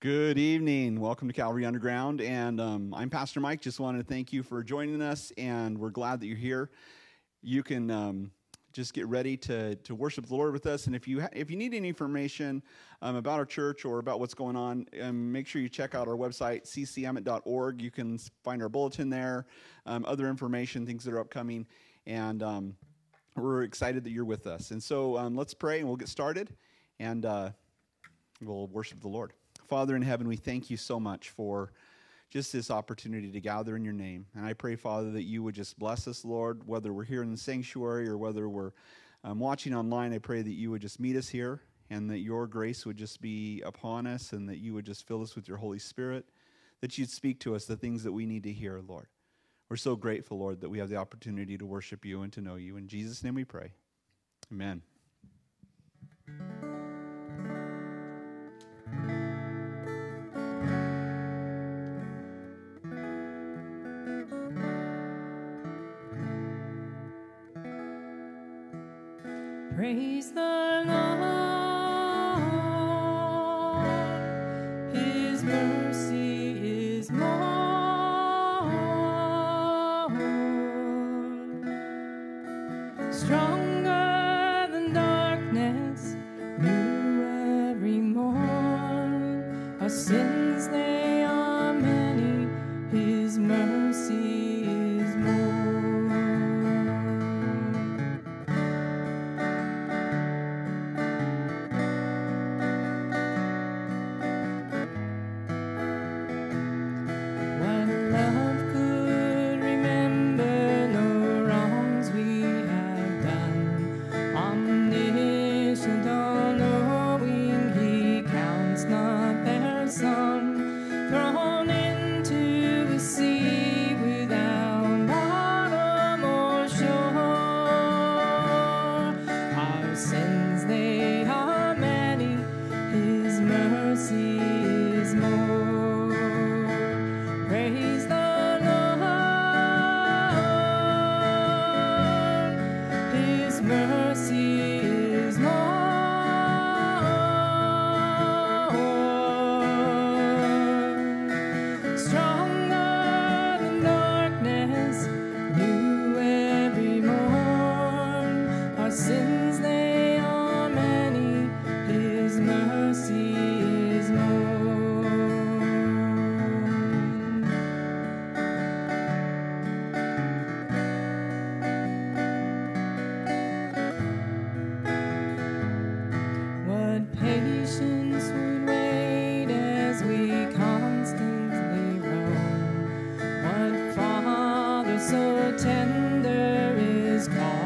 Good evening. Welcome to Calvary Underground. And um, I'm Pastor Mike. Just wanted to thank you for joining us, and we're glad that you're here. You can um, just get ready to, to worship the Lord with us. And if you, ha- if you need any information um, about our church or about what's going on, um, make sure you check out our website, ccemmett.org. You can find our bulletin there, um, other information, things that are upcoming. And um, we're excited that you're with us. And so let's pray and we'll get started, and uh, we'll worship the Lord. Father in heaven, we thank you so much for just this opportunity to gather in your name. And I pray, Father, that you would just bless us, Lord, whether we're here in the sanctuary or whether we're um, watching online. I pray that you would just meet us here and that your grace would just be upon us and that you would just fill us with your Holy Spirit, that you'd speak to us the things that we need to hear, Lord. We're so grateful, Lord, that we have the opportunity to worship you and to know you. In Jesus' name we pray. Amen. Praise the Lord. So tender is calling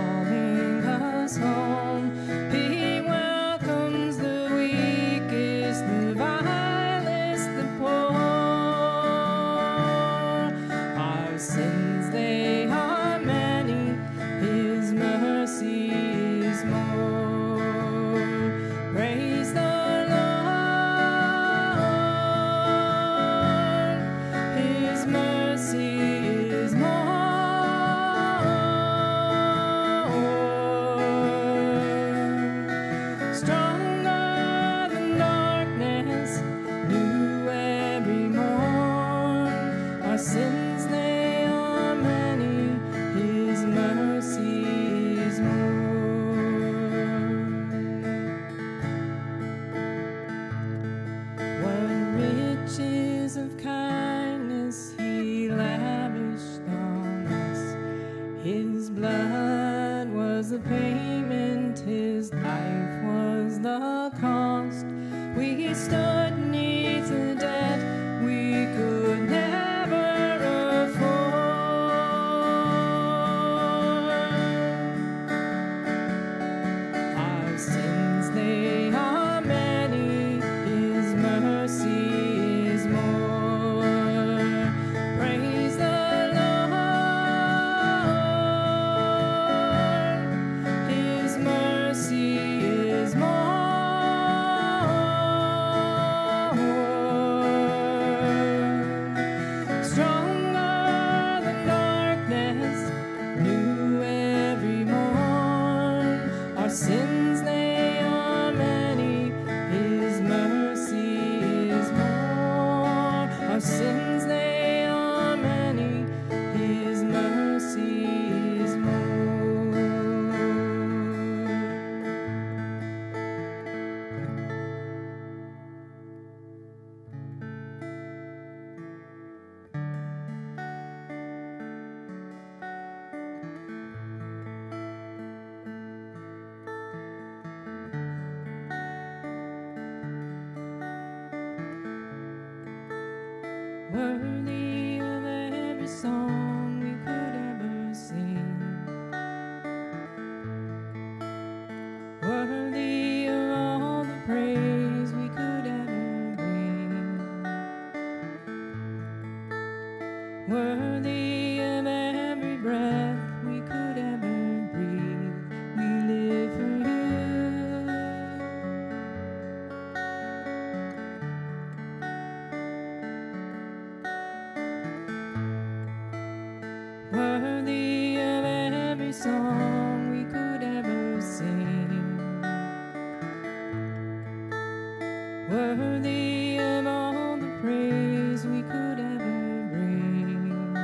we could ever bring,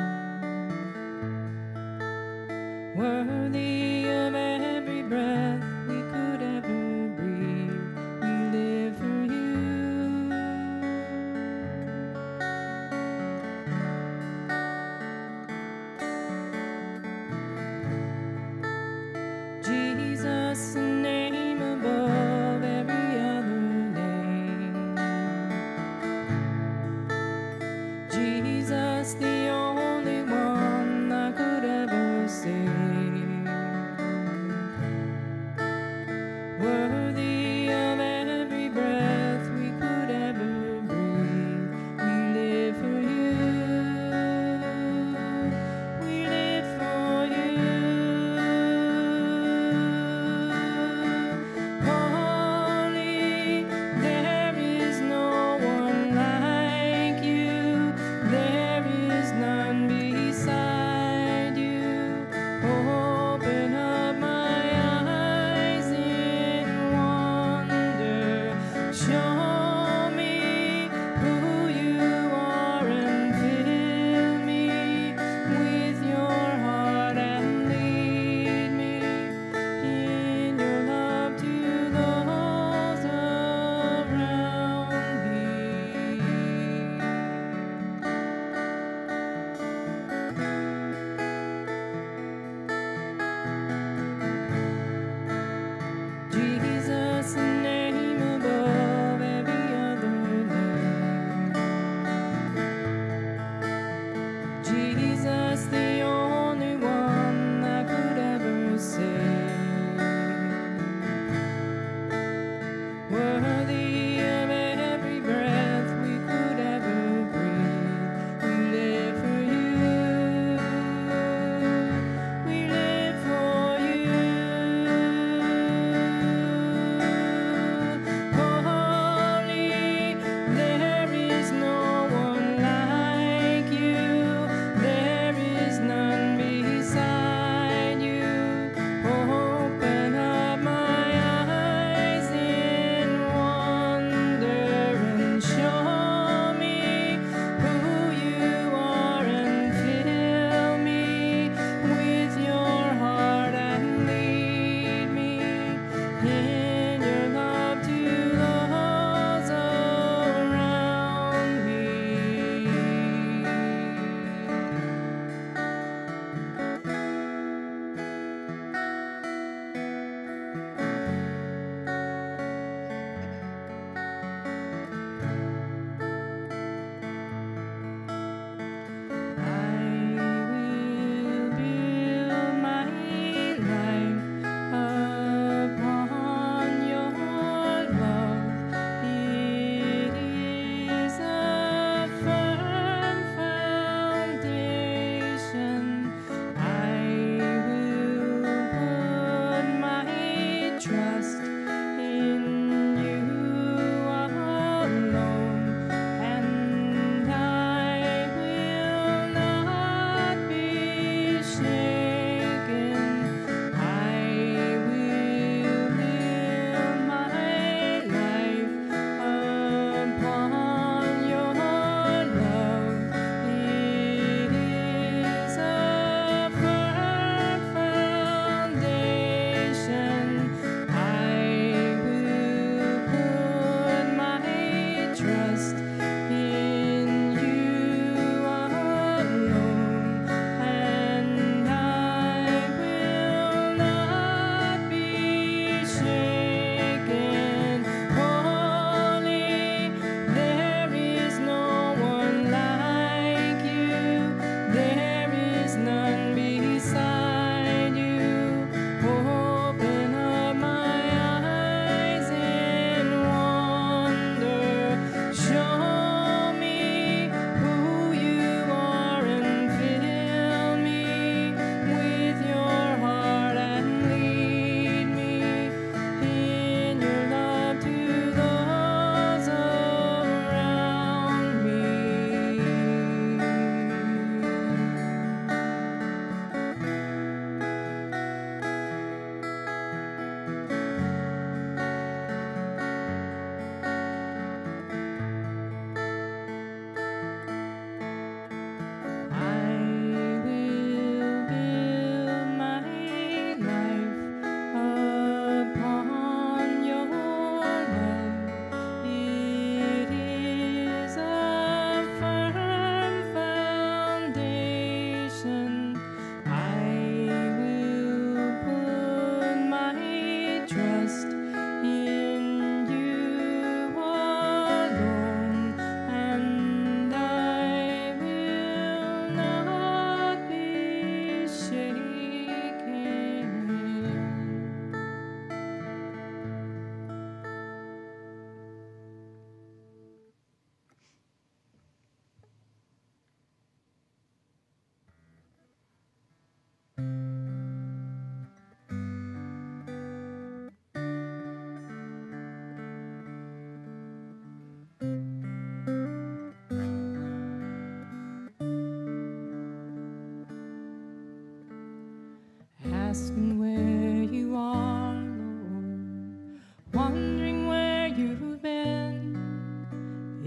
worthy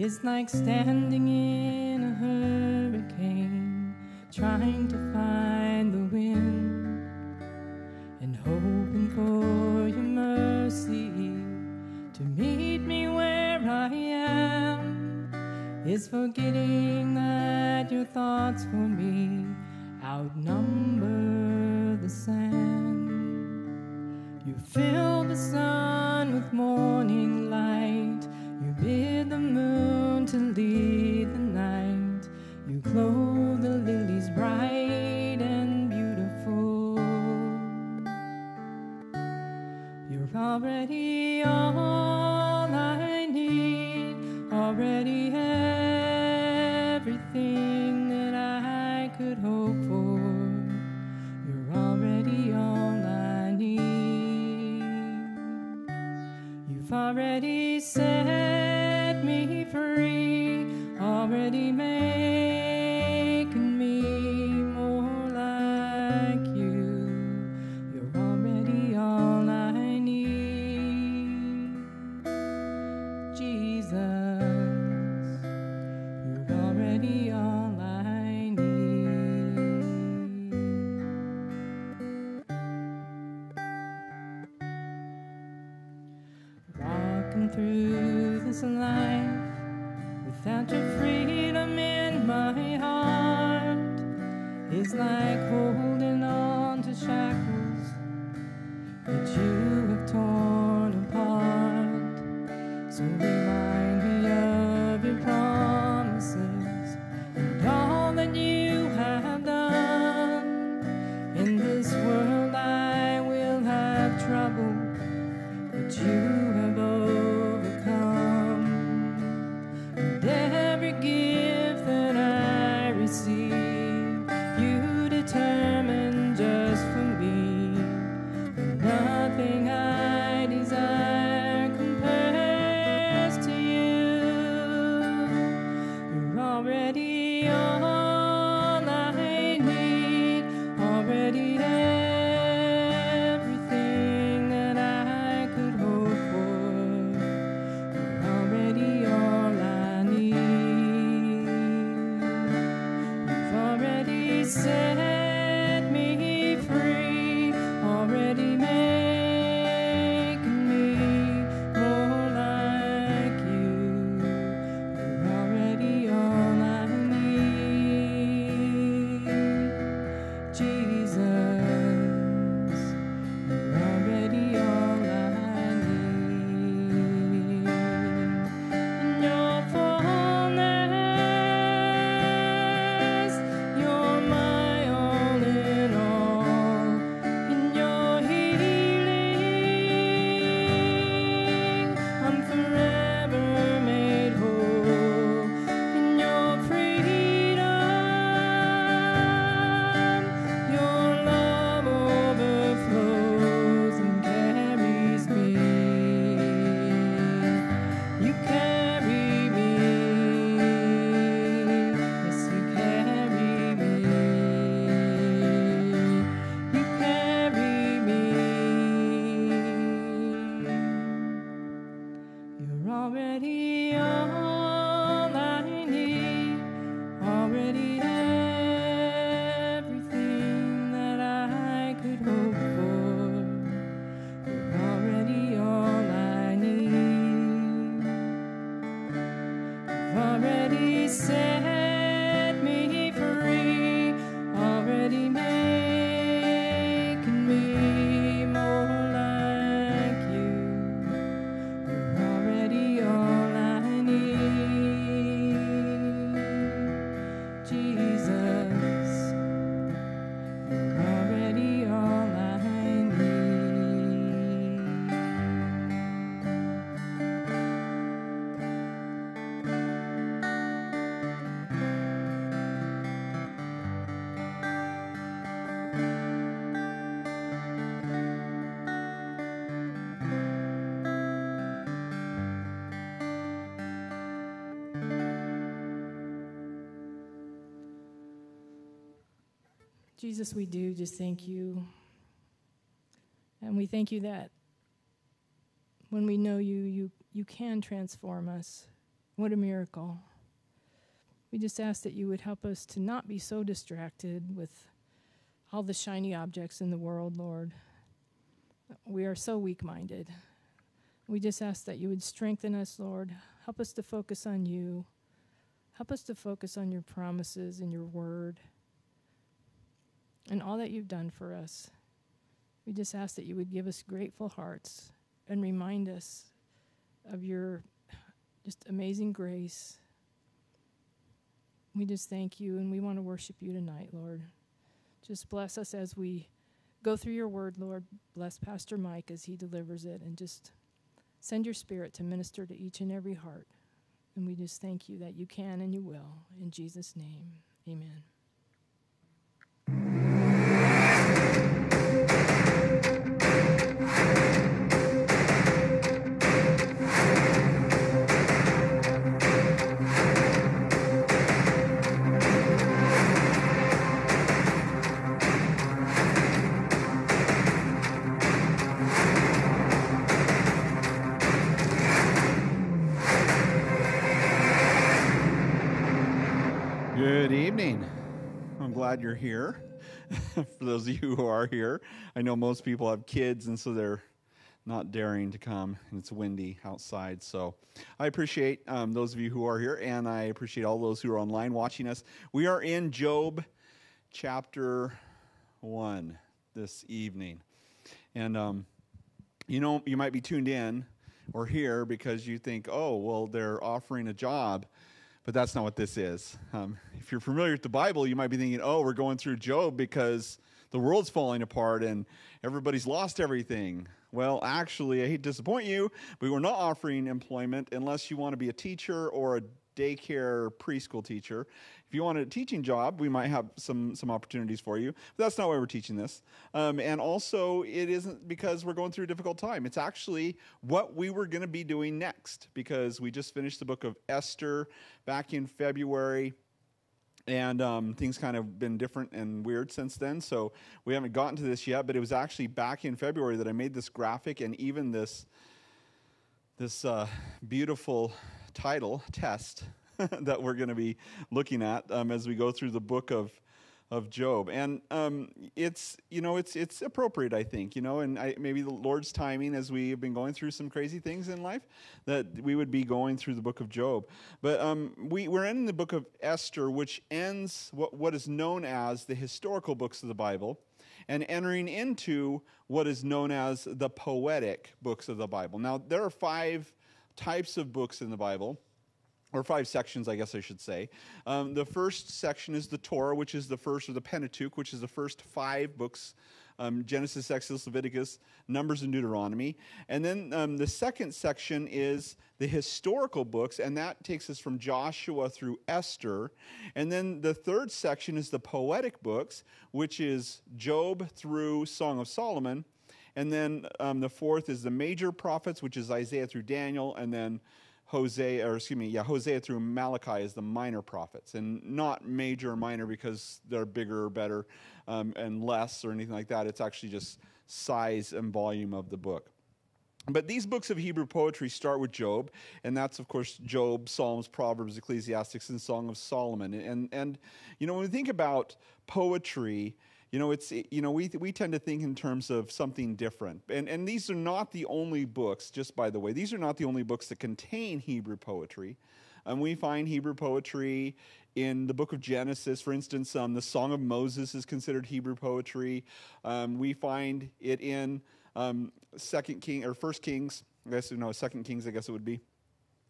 It's like standing in a hurricane, trying to find the wind and hoping for your mercy to meet me where I am. Is forgetting that your thoughts for me outnumber the sand. You fill the sun with more Jesus, we do just thank you. And we thank you that when we know you, you, you can transform us. What a miracle. We just ask that you would help us to not be so distracted with all the shiny objects in the world, Lord. We are so weak minded. We just ask that you would strengthen us, Lord. Help us to focus on you. Help us to focus on your promises and your word and all that you've done for us. We just ask that you would give us grateful hearts and remind us of your just amazing grace. We just thank you and we want to worship you tonight, Lord. Just bless us as we go through your word, Lord. Bless Pastor Mike as he delivers it and just send your spirit to minister to each and every heart. And we just thank you that you can and you will. In Jesus' name, amen. Glad you're here. For those of you who are here, I know most people have kids, and so they're not daring to come, and it's windy outside. So I appreciate um, those of you who are here, and I appreciate all those who are online watching us. We are in Job chapter 1 this evening. And, um, you know, you might be tuned in or here because you think, oh, well, they're offering a job but that's not what this is. Um, if you're familiar with the Bible, you might be thinking, oh, we're going through Job because the world's falling apart and everybody's lost everything. Well, actually, I hate to disappoint you, but we're not offering employment unless you want to be a teacher or a daycare preschool teacher. If you want a teaching job, we might have some some opportunities for you. But that's not why we're teaching this. Um, and also, it isn't because we're going through a difficult time. It's actually what we were going to be doing next because we just finished the book of Esther back in February and um, things kind of been different and weird since then so we haven't gotten to this yet but it was actually back in february that i made this graphic and even this this uh, beautiful title test that we're going to be looking at um, as we go through the book of of Job, and um, it's you know it's it's appropriate, I think, you know, and I, maybe the Lord's timing as we have been going through some crazy things in life that we would be going through the book of Job. But um, we we're in the book of Esther, which ends what what is known as the historical books of the Bible, and entering into what is known as the poetic books of the Bible. Now there are five types of books in the Bible or five sections, I guess I should say. Um, the first section is the Torah, which is the first, or the Pentateuch, which is the first five books um, Genesis, Exodus, Leviticus, Numbers, and Deuteronomy. And then um, the second section is the historical books, and that takes us from Joshua through Esther. And then the third section is the poetic books, which is Job through Song of Solomon. And then um, the fourth is the major prophets, which is Isaiah through Daniel, and then Hosea, or excuse me, yeah, Hosea through Malachi is the minor prophets, and not major or minor because they're bigger or better um, and less or anything like that. It's actually just size and volume of the book. But these books of Hebrew poetry start with Job, and that's, of course, Job, Psalms, Proverbs, Ecclesiastes, and Song of Solomon. And, and you know, when we think about poetry, you know, it's you know we we tend to think in terms of something different, and and these are not the only books. Just by the way, these are not the only books that contain Hebrew poetry. And we find Hebrew poetry in the book of Genesis, for instance. Um, the Song of Moses is considered Hebrew poetry. Um, we find it in um, Second King or First Kings. I guess no, Second Kings. I guess it would be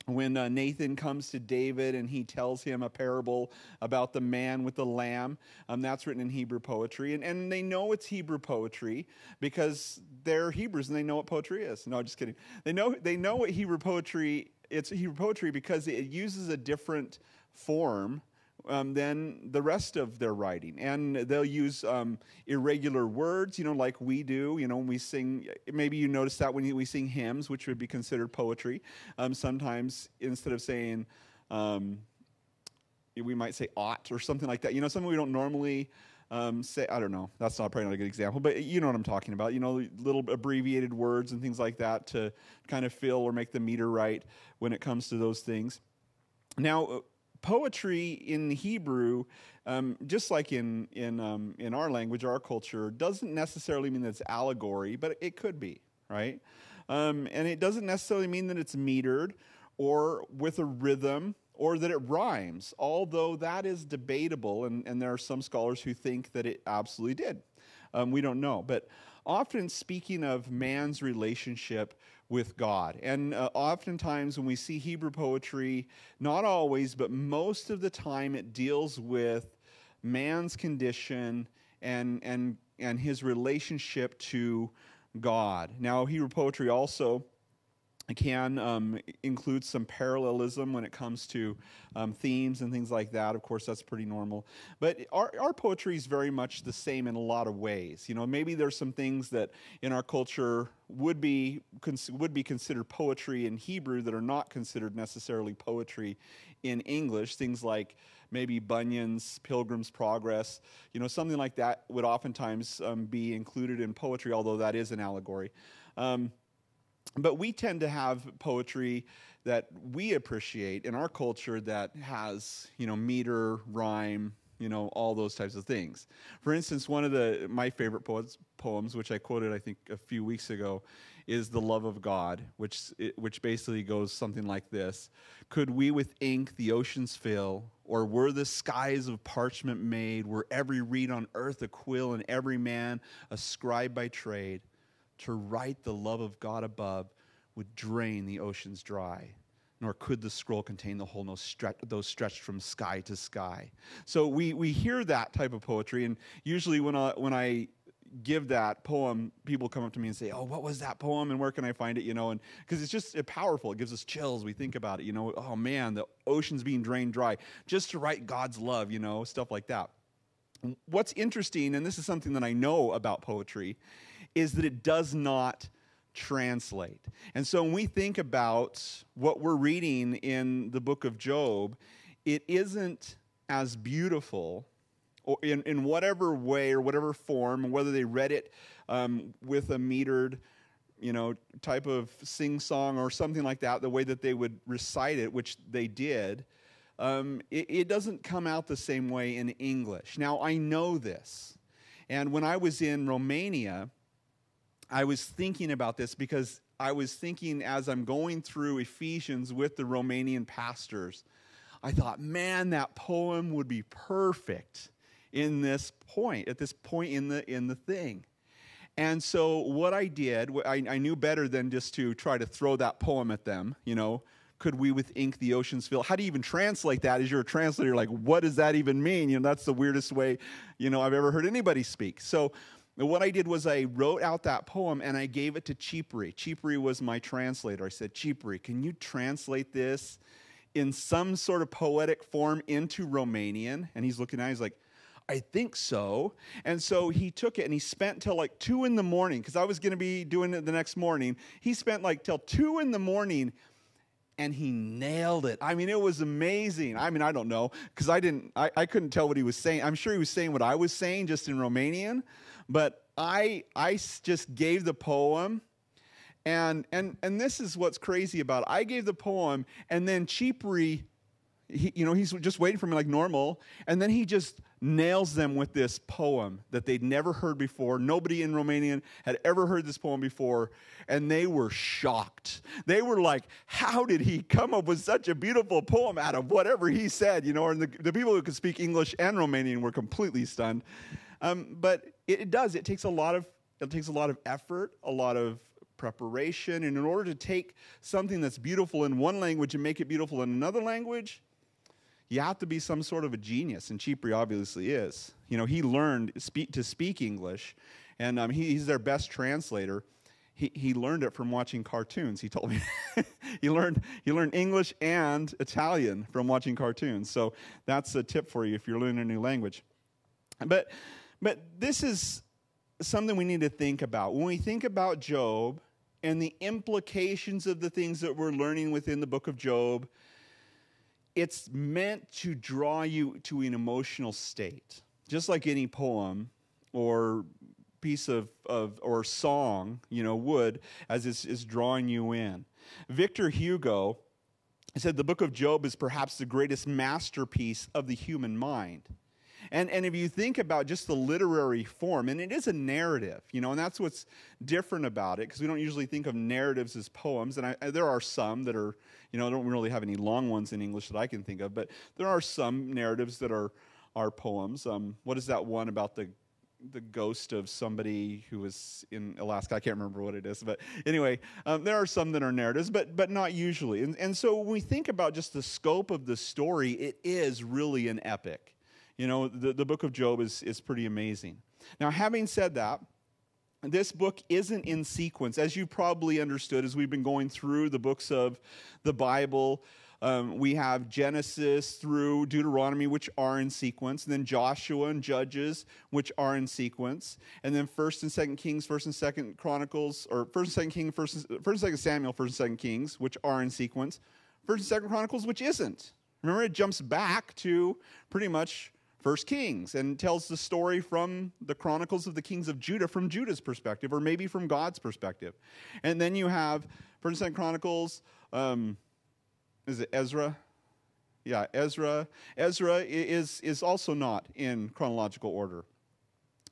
when uh, Nathan comes to David and he tells him a parable about the man with the lamb. Um, that's written in Hebrew poetry. And, and they know it's Hebrew poetry because they're Hebrews and they know what poetry is. No, just kidding. They know, they know what Hebrew poetry it's Hebrew poetry because it uses a different form um, than the rest of their writing. And they'll use um, irregular words, you know, like we do. You know, when we sing, maybe you notice that when we sing hymns, which would be considered poetry, um, sometimes instead of saying, um, we might say ought or something like that, you know, something we don't normally Um, say I don't know. That's not probably not a good example, but you know what I'm talking about. You know, little abbreviated words and things like that to kind of fill or make the meter right when it comes to those things. Now, poetry in Hebrew, um, just like in in um, in our language, our culture, doesn't necessarily mean that it's allegory, but it could be, right? Um, and it doesn't necessarily mean that it's metered or with a rhythm or that it rhymes, although that is debatable, and, and there are some scholars who think that it absolutely did. Um, we don't know. But often speaking of man's relationship with God, and uh, oftentimes when we see Hebrew poetry, not always, but most of the time, it deals with man's condition and, and, and his relationship to God. Now, Hebrew poetry also can um, include some parallelism when it comes to um, themes and things like that. Of course, that's pretty normal. But our, our poetry is very much the same in a lot of ways. You know, maybe there's some things that in our culture would be cons- would be considered poetry in Hebrew that are not considered necessarily poetry in English. Things like maybe Bunyan's Pilgrim's Progress. You know, something like that would oftentimes um, be included in poetry, although that is an allegory. Um, but we tend to have poetry that we appreciate in our culture that has you know meter rhyme you know all those types of things. For instance one of the my favorite poets, poems which i quoted i think a few weeks ago is the love of god which which basically goes something like this. Could we with ink the oceans fill or were the skies of parchment made were every reed on earth a quill and every man a scribe by trade to write the love of God above would drain the oceans dry, nor could the scroll contain the whole, no stre- those stretched from sky to sky. So we, we hear that type of poetry, and usually when I, when I give that poem, people come up to me and say, "Oh, what was that poem, and where can I find it?" You know, and because it's just it powerful, it gives us chills. We think about it, you know. Oh man, the ocean's being drained dry just to write God's love, you know, stuff like that. What's interesting, and this is something that I know about poetry, is that it does not translate. And so when we think about what we're reading in the book of Job, it isn't as beautiful or in, in whatever way or whatever form, whether they read it um, with a metered, you know, type of sing song or something like that, the way that they would recite it, which they did, um, it, it doesn't come out the same way in English. Now, I know this. And when I was in Romania, I was thinking about this because I was thinking as I'm going through Ephesians with the Romanian pastors, I thought, man, that poem would be perfect in this point, at this point in the in the thing. And so what I did, I, I knew better than just to try to throw that poem at them, you know. Could we with ink the oceans fill? How do you even translate that as you're a translator? Like, what does that even mean? You know, that's the weirdest way, you know, I've ever heard anybody speak. So and what I did was I wrote out that poem and I gave it to Chipri. Chipri was my translator. I said, Chipri, can you translate this in some sort of poetic form into Romanian? And he's looking at it, he's like, I think so. And so he took it and he spent till like two in the morning, because I was going to be doing it the next morning. He spent like till two in the morning and he nailed it. I mean, it was amazing. I mean, I don't know, because I didn't, I, I couldn't tell what he was saying. I'm sure he was saying what I was saying just in Romanian. But I, I just gave the poem. And, and, and this is what's crazy about it. I gave the poem, and then he, you know, he's just waiting for me like normal. And then he just nails them with this poem that they'd never heard before. Nobody in Romanian had ever heard this poem before, and they were shocked. They were like, How did he come up with such a beautiful poem out of whatever he said? You know, and the, the people who could speak English and Romanian were completely stunned. Um, but it, it does. It takes a lot of it takes a lot of effort, a lot of preparation, and in order to take something that's beautiful in one language and make it beautiful in another language, you have to be some sort of a genius, and Chipri obviously is. You know, he learned speak, to speak English, and um, he, he's their best translator. He, he learned it from watching cartoons. He told me he learned he learned English and Italian from watching cartoons. So that's a tip for you if you're learning a new language. But but this is something we need to think about. When we think about Job and the implications of the things that we're learning within the book of Job, it's meant to draw you to an emotional state. just like any poem or piece of, of or song, you know, would as it's, it's drawing you in. Victor Hugo said the book of Job is perhaps the greatest masterpiece of the human mind. And, and if you think about just the literary form, and it is a narrative, you know, and that's what's different about it, because we don't usually think of narratives as poems. And I, there are some that are, you know, I don't really have any long ones in English that I can think of, but there are some narratives that are, are poems. Um, what is that one about the the ghost of somebody who was in Alaska. I can't remember what it is, but anyway, um, there are some that are narratives, but but not usually. And and so when we think about just the scope of the story, it is really an epic. You know, the, the book of Job is, is pretty amazing. Now, having said that, this book isn't in sequence, as you probably understood as we've been going through the books of the Bible. Um, we have Genesis through Deuteronomy, which are in sequence, and then Joshua and Judges, which are in sequence, and then First and Second Kings, First and Second Chronicles, or First and Second King, First and, First and Second Samuel, First and Second Kings, which are in sequence, First and Second Chronicles, which isn't. Remember, it jumps back to pretty much First Kings and tells the story from the Chronicles of the Kings of Judah from Judah's perspective, or maybe from God's perspective. And then you have First and Chronicles. Um, is it Ezra? Yeah, Ezra. Ezra is is also not in chronological order.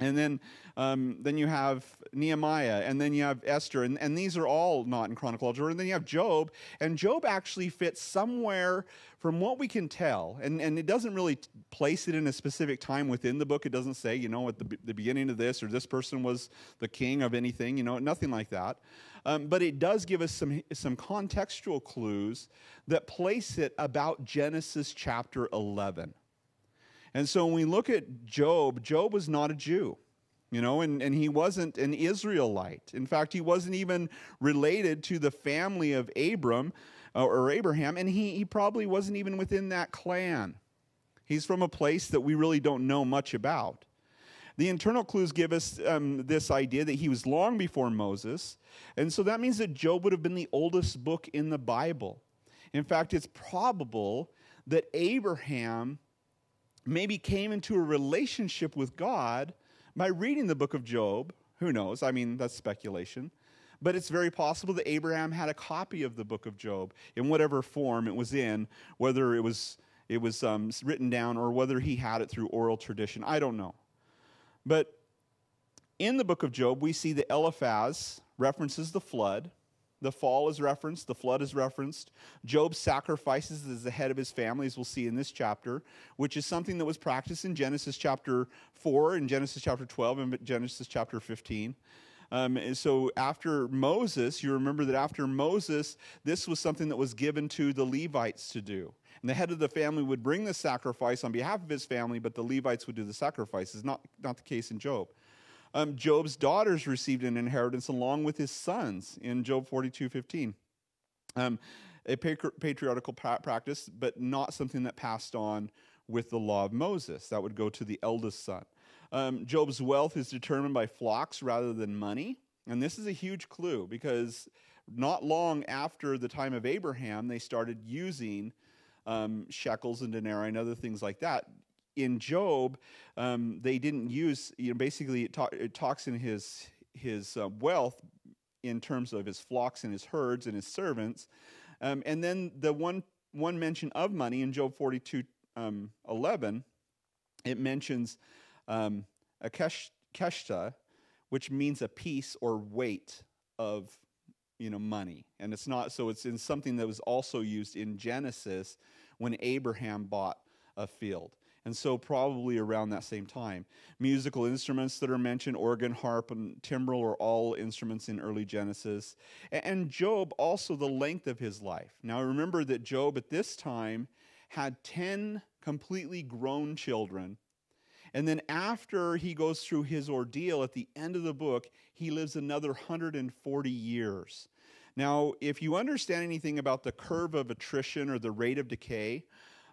And then, um, then you have Nehemiah, and then you have Esther, and, and these are all not in chronological order. And then you have Job, and Job actually fits somewhere, from what we can tell, and, and it doesn't really place it in a specific time within the book. It doesn't say, you know, at the, the beginning of this, or this person was the king of anything, you know, nothing like that. Um, but it does give us some, some contextual clues that place it about Genesis chapter 11. And so when we look at Job, Job was not a Jew, you know, and, and he wasn't an Israelite. In fact, he wasn't even related to the family of Abram uh, or Abraham, and he, he probably wasn't even within that clan. He's from a place that we really don't know much about. The internal clues give us um, this idea that he was long before Moses, and so that means that Job would have been the oldest book in the Bible. In fact, it's probable that Abraham maybe came into a relationship with God by reading the book of Job. Who knows? I mean, that's speculation. But it's very possible that Abraham had a copy of the book of Job in whatever form it was in, whether it was, it was um, written down or whether he had it through oral tradition. I don't know. But in the book of Job, we see that Eliphaz references the flood. The fall is referenced, the flood is referenced. Job sacrifices as the head of his family, as we'll see in this chapter, which is something that was practiced in Genesis chapter 4, in Genesis chapter 12, and Genesis chapter 15. Um, so after Moses, you remember that after Moses, this was something that was given to the Levites to do. And the head of the family would bring the sacrifice on behalf of his family, but the Levites would do the sacrifices. Not, not the case in Job. Um, Job's daughters received an inheritance along with his sons in Job 42 15. Um, a patriarchal practice, but not something that passed on with the law of Moses. That would go to the eldest son. Um, Job's wealth is determined by flocks rather than money. And this is a huge clue because not long after the time of Abraham, they started using um, shekels and denarii and other things like that in Job, um, they didn't use, you know, basically it, it talks in his, his uh, wealth in terms of his flocks and his herds and his servants. Um, and then the one, one mention of money in Job 42 um, 11, it mentions um, a kesh, keshta, which means a piece or weight of you know money and it's not so it's in something that was also used in genesis when abraham bought a field and so probably around that same time. Musical instruments that are mentioned, organ, harp, and timbrel, are all instruments in early Genesis. And Job, also the length of his life. Now remember that Job at this time had 10 completely grown children. And then after he goes through his ordeal at the end of the book, he lives another 140 years. Now, if you understand anything about the curve of attrition or the rate of decay,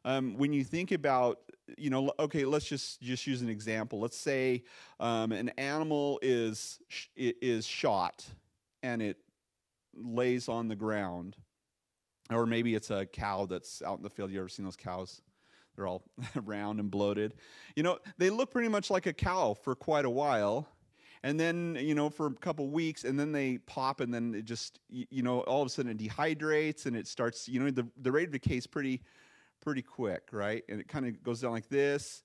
um, when you think about you know okay let's just just use an example let's say um, an animal is is shot and it lays on the ground or maybe it's a cow that's out in the field you ever seen those cows They're all round and bloated. You know, they look pretty much like a cow for quite a while. And then, you know, for a couple weeks, and then they pop, and then it just, you know, all of a sudden it dehydrates and it starts, you know, the, the rate of decay is pretty, pretty quick, right? And it kind of goes down like this.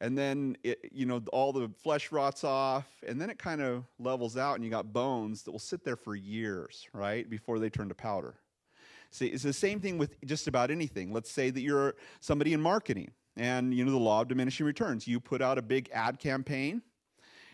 And then, it, you know, all the flesh rots off, and then it kind of levels out, and you got bones that will sit there for years, right, before they turn to powder. See, it's the same thing with just about anything. Let's say that you're somebody in marketing and you know the law of diminishing returns. You put out a big ad campaign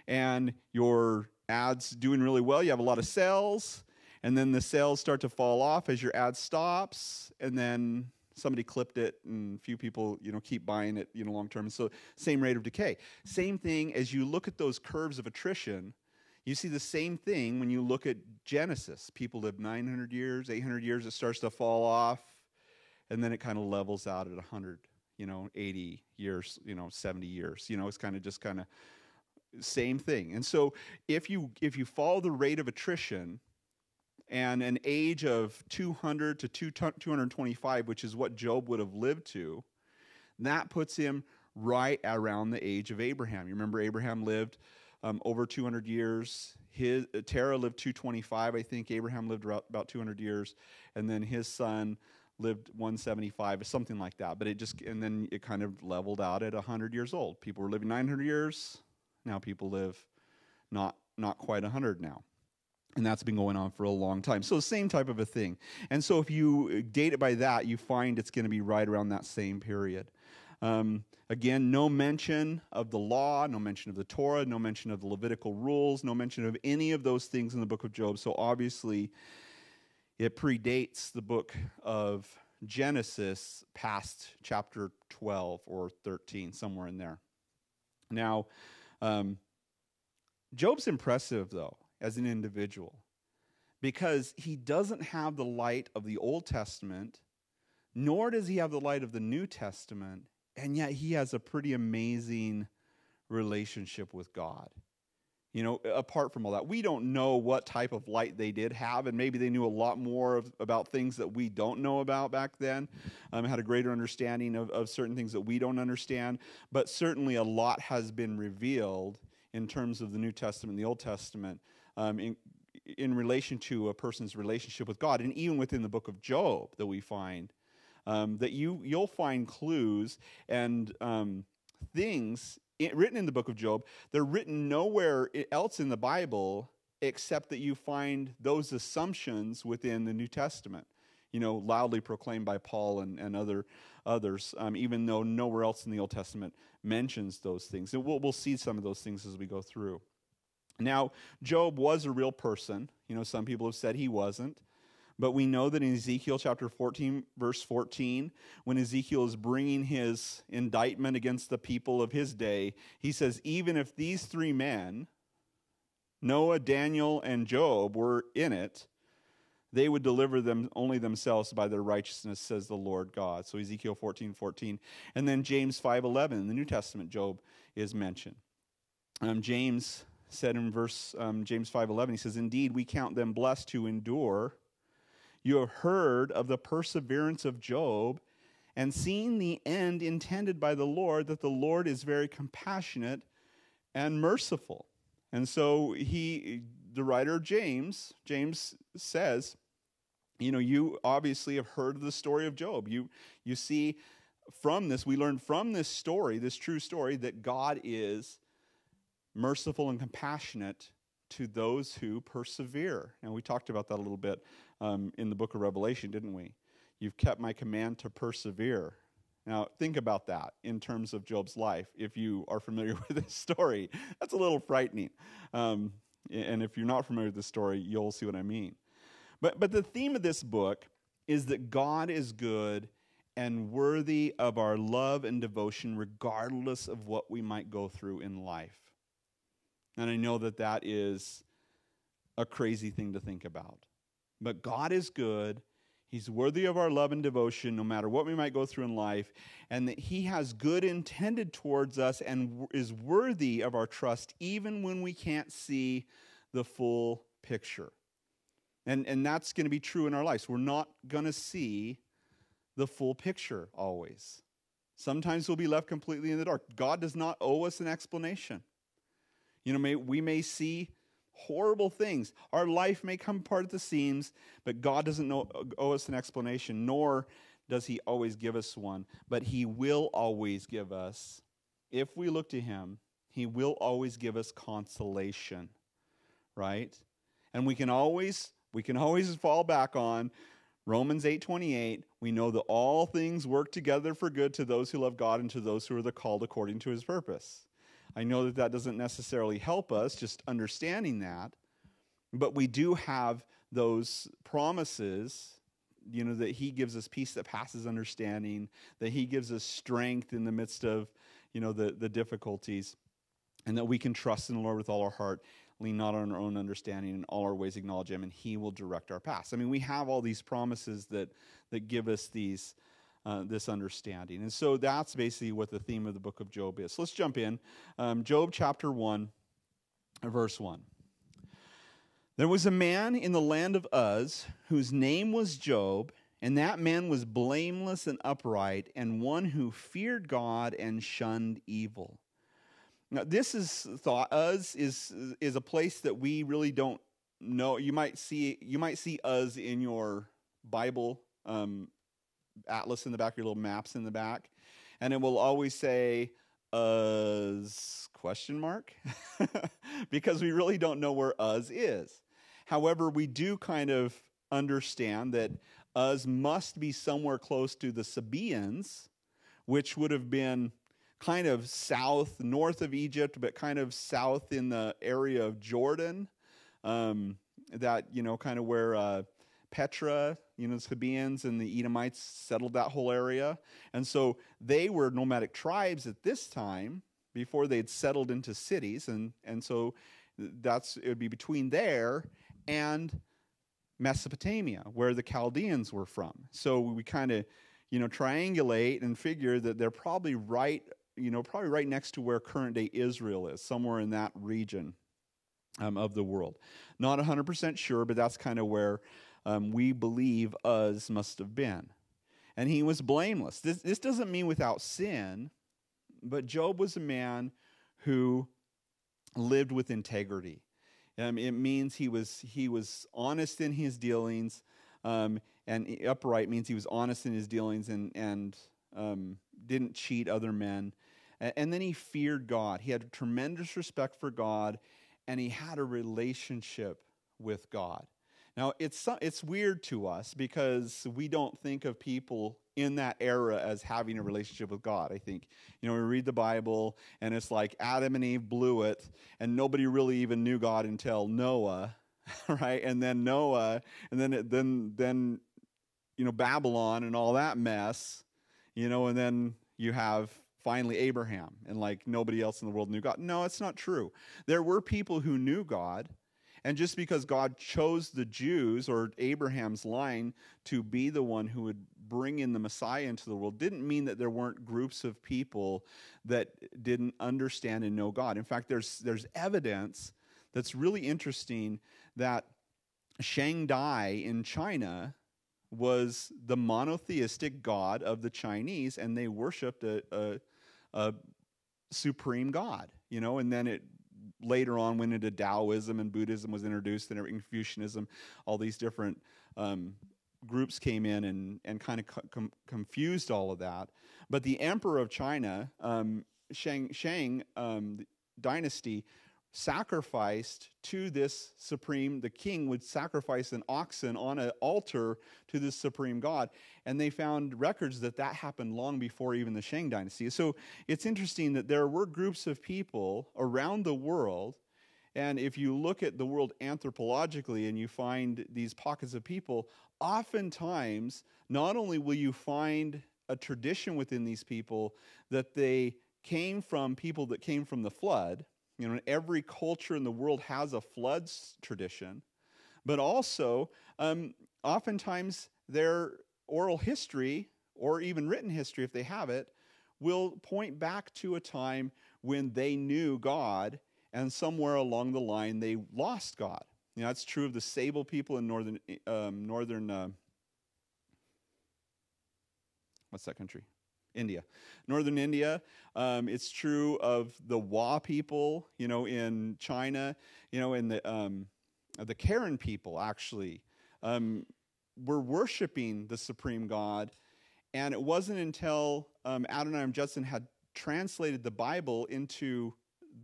and your ads doing really well, you have a lot of sales, and then the sales start to fall off as your ad stops, and then somebody clipped it and few people you know keep buying it you know long term so same rate of decay same thing as you look at those curves of attrition you see the same thing when you look at Genesis. People live 900 years, 800 years, it starts to fall off, and then it kind of levels out at 100, you know, 80 years, you know, 70 years. You know, it's kind of just kind of same thing. And so if you if you follow the rate of attrition and an age of 200 to 225, which is what Job would have lived to, that puts him right around the age of Abraham. You remember Abraham lived um, over 200 years. His uh, Terah lived 225, I think. Abraham lived about 200 years, and then his son lived 175, something like that. But it just and then it kind of leveled out at 100 years old. People were living 900 years. Now people live not not quite 100 now. And that's been going on for a long time. So, the same type of a thing. And so, if you date it by that, you find it's going to be right around that same period. Um, again, no mention of the law, no mention of the Torah, no mention of the Levitical rules, no mention of any of those things in the book of Job. So obviously, it predates the book of Genesis past chapter 12 or 13, somewhere in there. Now, um, Job's impressive, though, as an individual, because he doesn't have the light of the Old Testament, nor does he have the light of the New Testament and yet he has a pretty amazing relationship with God. You know, apart from all that, we don't know what type of light they did have, and maybe they knew a lot more of, about things that we don't know about back then, um, had a greater understanding of, of certain things that we don't understand. But certainly, a lot has been revealed in terms of the New Testament and the Old Testament um, in, in relation to a person's relationship with God, and even within the book of Job that we find um, that you you'll find clues and um, things written in the book of Job. They're written nowhere else in the Bible except that you find those assumptions within the New Testament. You know, loudly proclaimed by Paul and, and other others, um, even though nowhere else in the Old Testament mentions those things. And we'll, we'll see some of those things as we go through. Now, Job was a real person. You know, some people have said he wasn't. But we know that in Ezekiel chapter 14, verse 14, when Ezekiel is bringing his indictment against the people of his day, he says, Even if these three men, Noah, Daniel, and Job, were in it, they would deliver them only themselves by their righteousness, says the Lord God. So Ezekiel 14, 14. And then James 5, 11, in the New Testament, Job is mentioned. Um, James said in verse um, James 5:11 he says, Indeed, we count them blessed who endure you have heard of the perseverance of Job and seen the end intended by the Lord, that the Lord is very compassionate and merciful. And so he, the writer James, James says, you know, you obviously have heard of the story of Job. You, you see from this, we learn from this story, this true story, that God is merciful and compassionate to those who persevere. And we talked about that a little bit um, in the book of Revelation, didn't we? You've kept my command to persevere. Now, think about that in terms of Job's life. If you are familiar with this story, that's a little frightening. Um, and if you're not familiar with this story, you'll see what I mean. But, but the theme of this book is that God is good and worthy of our love and devotion, regardless of what we might go through in life. And I know that that is a crazy thing to think about. But God is good. He's worthy of our love and devotion no matter what we might go through in life, and that He has good intended towards us and is worthy of our trust even when we can't see the full picture. And, and that's going to be true in our lives. We're not going to see the full picture always. Sometimes we'll be left completely in the dark. God does not owe us an explanation. You know, may, we may see horrible things. Our life may come apart at the seams, but God doesn't know, owe us an explanation, nor does He always give us one. But He will always give us, if we look to Him, He will always give us consolation, right? And we can always we can always fall back on Romans 8:28, we know that all things work together for good to those who love God and to those who are the called according to his purpose. I know that that doesn't necessarily help us just understanding that, but we do have those promises you know that he gives us peace that passes understanding that he gives us strength in the midst of you know the, the difficulties and that we can trust in the lord with all our heart lean not on our own understanding in all our ways acknowledge him and he will direct our paths. I mean we have all these promises that that give us these uh, this understanding and so that's basically what the theme of the book of job is so let's jump in um, job chapter 1 verse 1 there was a man in the land of Uz whose name was Job, and that man was blameless and upright, and one who feared God and shunned evil. Now, this is thought Uz is is a place that we really don't know. You might see you might see Uz in your Bible um, atlas in the back, your little maps in the back, and it will always say Uz question mark because we really don't know where Uz is. However, we do kind of understand that Uz must be somewhere close to the Sabaeans, which would have been kind of south, north of Egypt, but kind of south in the area of Jordan. Um, that, you know, kind of where uh, Petra, you know, the Sabaeans and the Edomites settled that whole area. And so they were nomadic tribes at this time before they'd settled into cities. And, and so that's, it would be between there and Mesopotamia, where the Chaldeans were from. So we kind of, you know, triangulate and figure that they're probably right, you know, probably right next to where current day Israel is, somewhere in that region um, of the world. Not 100% sure, but that's kind of where um, we believe Uz must have been. And he was blameless. This, this doesn't mean without sin, but Job was a man who lived with integrity. Um, it means he was he was honest in his dealings, um, and upright means he was honest in his dealings and and um, didn't cheat other men. And, and then he feared God. He had tremendous respect for God, and he had a relationship with God. Now it's it's weird to us because we don't think of people in that era as having a relationship with God. I think, you know, we read the Bible and it's like Adam and Eve blew it and nobody really even knew God until Noah, right? And then Noah and then then then you know Babylon and all that mess, you know, and then you have finally Abraham and like nobody else in the world knew God. No, it's not true. There were people who knew God and just because God chose the Jews or Abraham's line to be the one who would bring in the Messiah into the world didn't mean that there weren't groups of people that didn't understand and know God. In fact, there's, there's evidence that's really interesting that Shangdi in China was the monotheistic God of the Chinese, and they worshiped a, a, a supreme God, you know, and then it later on went into Taoism and Buddhism was introduced and Confucianism, all these different um, groups came in and, and kind of com- confused all of that. But the emperor of China, um, Shang, Shang um, dynasty, sacrificed to this supreme, the king would sacrifice an oxen on an altar to this supreme god. And they found records that that happened long before even the Shang dynasty. So it's interesting that there were groups of people around the world and if you look at the world anthropologically and you find these pockets of people, oftentimes, not only will you find a tradition within these people that they came from people that came from the flood. You know, every culture in the world has a flood tradition, but also, um, oftentimes, their oral history or even written history, if they have it, will point back to a time when they knew God and somewhere along the line they lost God. You know, that's true of the Sable people in northern, um, northern uh, what's that country? India, northern India. Um, it's true of the Wa people, you know, in China, you know, in the um, the Karen people actually um, were worshiping the supreme God, and it wasn't until um, Adoniram Judson had translated the Bible into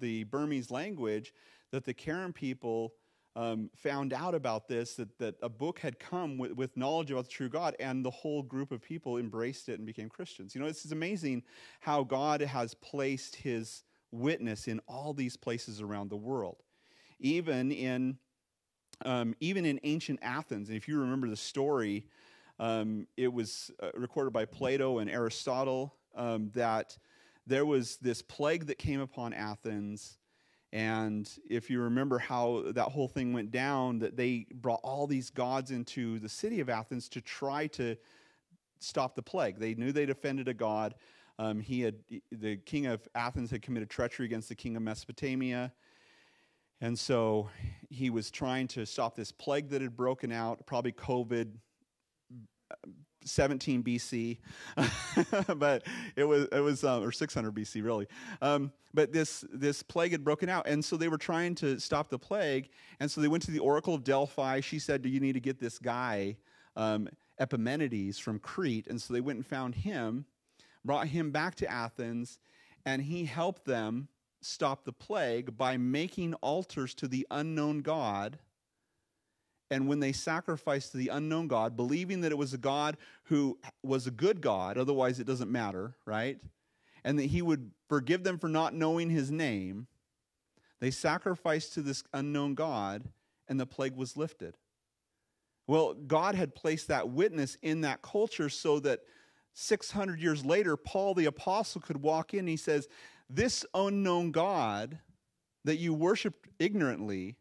the Burmese language that the Karen people um, found out about this, that, that a book had come with, with knowledge about the true God, and the whole group of people embraced it and became Christians. You know, it's, it's amazing how God has placed his witness in all these places around the world. Even in, um, even in ancient Athens, and if you remember the story, um, it was uh, recorded by Plato and Aristotle um, that there was this plague that came upon Athens and if you remember how that whole thing went down, that they brought all these gods into the city of Athens to try to stop the plague. They knew they'd offended a god. Um, he had the king of Athens had committed treachery against the king of Mesopotamia, and so he was trying to stop this plague that had broken out. Probably COVID 17 BC, but it was it was um, or 600 BC really. Um, but this this plague had broken out, and so they were trying to stop the plague, and so they went to the oracle of Delphi. She said, "Do you need to get this guy um, Epimenides from Crete?" And so they went and found him, brought him back to Athens, and he helped them stop the plague by making altars to the unknown god and when they sacrificed to the unknown God, believing that it was a God who was a good God, otherwise it doesn't matter, right? And that he would forgive them for not knowing his name, they sacrificed to this unknown God, and the plague was lifted. Well, God had placed that witness in that culture so that 600 years later, Paul the apostle could walk in and he says, This unknown God that you worship ignorantly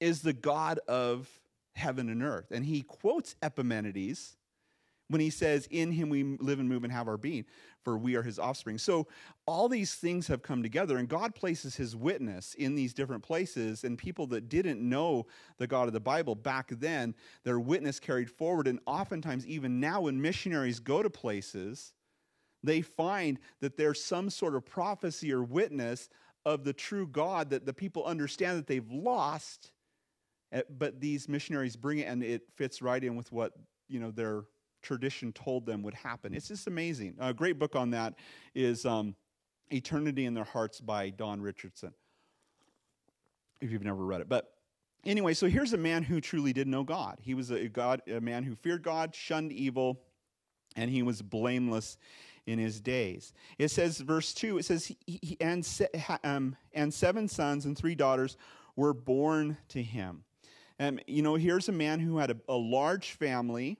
is the God of heaven and earth. And he quotes Epimenides when he says, In him we live and move and have our being, for we are his offspring. So all these things have come together, and God places his witness in these different places. And people that didn't know the God of the Bible back then, their witness carried forward. And oftentimes, even now, when missionaries go to places, they find that there's some sort of prophecy or witness of the true God that the people understand that they've lost but these missionaries bring it and it fits right in with what you know their tradition told them would happen. It's just amazing. A great book on that is um, eternity in their hearts by don richardson if you've never read it. But anyway so here's a man who truly did know god. He was a god a man who feared god shunned evil and he was blameless in his days. It says verse 2 it says he, he and, um, and seven sons and three daughters were born to him and, you know, here's a man who had a, a large family.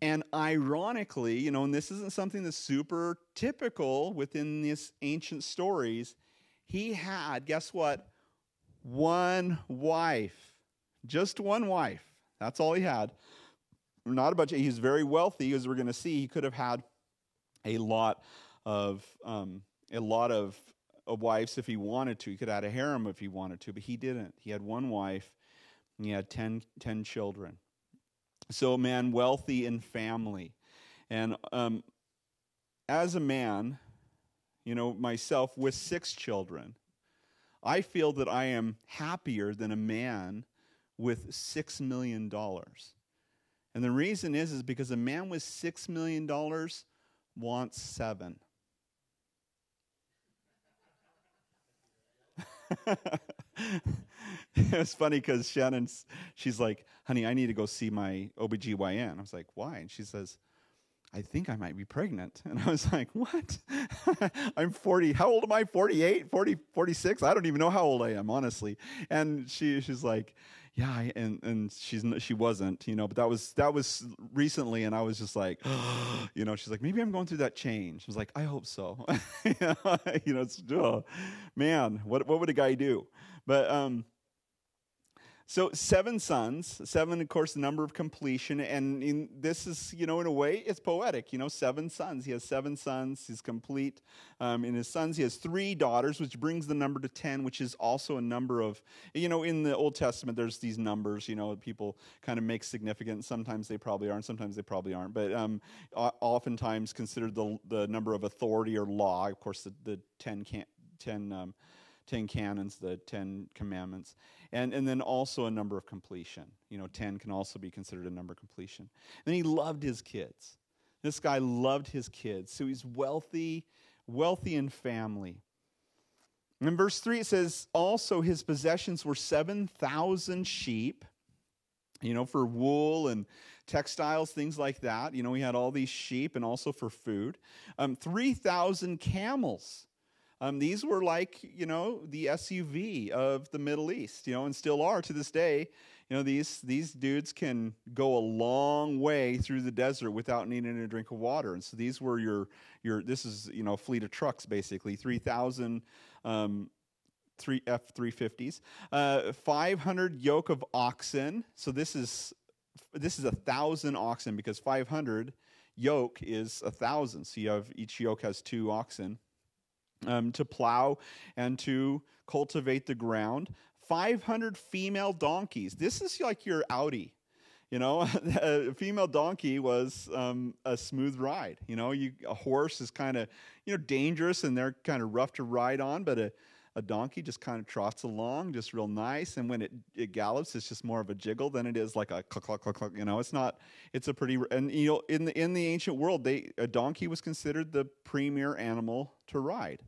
And ironically, you know, and this isn't something that's super typical within these ancient stories, he had, guess what? One wife. Just one wife. That's all he had. Not a bunch. Of, he's very wealthy, as we're going to see. He could have had a lot of um, a lot of, of wives if he wanted to. He could have had a harem if he wanted to, but he didn't. He had one wife, he had 10, 10 children. So, a man wealthy in family. And um, as a man, you know, myself with six children, I feel that I am happier than a man with $6 million. And the reason is, is because a man with $6 million wants seven. it's funny because Shannon's, she's like, honey, I need to go see my OBGYN. I was like, why? And she says, I think I might be pregnant. And I was like, what? I'm 40. How old am I? 48, 40, 46? I don't even know how old I am, honestly. And she, she's like, yeah, and and she's she wasn't, you know, but that was that was recently, and I was just like, you know, she's like, maybe I'm going through that change. I was like, I hope so. you know, it's oh, man, what what would a guy do? But um, So seven sons, seven, of course, the number of completion, and in, this is, you know, in a way, it's poetic. You know, seven sons. He has seven sons. He's complete. Um, in his sons, he has three daughters, which brings the number to ten, which is also a number of, you know, in the Old Testament, there's these numbers. You know, people kind of make significant. Sometimes they probably aren't. Sometimes they probably aren't. But um, oftentimes considered the the number of authority or law. Of course, the, the ten can't ten. Um, Ten canons, the Ten Commandments, and, and then also a number of completion. You know, 10 can also be considered a number completion. And he loved his kids. This guy loved his kids. So he's wealthy, wealthy in family. And in verse 3, it says, also his possessions were 7,000 sheep, you know, for wool and textiles, things like that. You know, he had all these sheep and also for food. Um, 3,000 camels um, these were like, you know, the SUV of the Middle East, you know, and still are to this day. You know, these, these dudes can go a long way through the desert without needing a drink of water. And so these were your, your this is, you know, fleet of trucks, basically, 3,000 um, three F350s, uh, 500 yoke of oxen. So this is, this is a thousand oxen because 500 yoke is a thousand. So you have, each yoke has two oxen um, to plow and to cultivate the ground. 500 female donkeys. This is like your Audi. You know, a female donkey was um, a smooth ride. You know, you, a horse is kind of, you know, dangerous and they're kind of rough to ride on, but a, a donkey just kind of trots along, just real nice. And when it, it gallops, it's just more of a jiggle than it is like a cluck, cluck, cluck, cluck. You know, it's not, it's a pretty, and you know, in the, in the ancient world, they, a donkey was considered the premier animal to ride.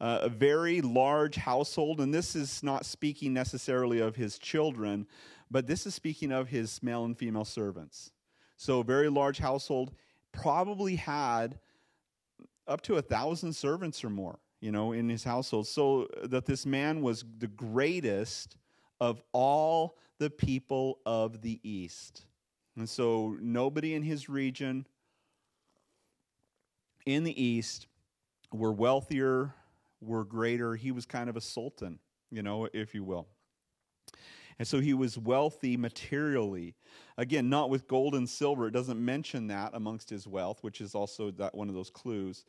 Uh, a very large household, and this is not speaking necessarily of his children, but this is speaking of his male and female servants. So, a very large household probably had up to a thousand servants or more, you know, in his household. So that this man was the greatest of all the people of the East. And so nobody in his region in the East were wealthier were greater. He was kind of a sultan, you know, if you will. And so he was wealthy materially. Again, not with gold and silver. It doesn't mention that amongst his wealth, which is also that one of those clues.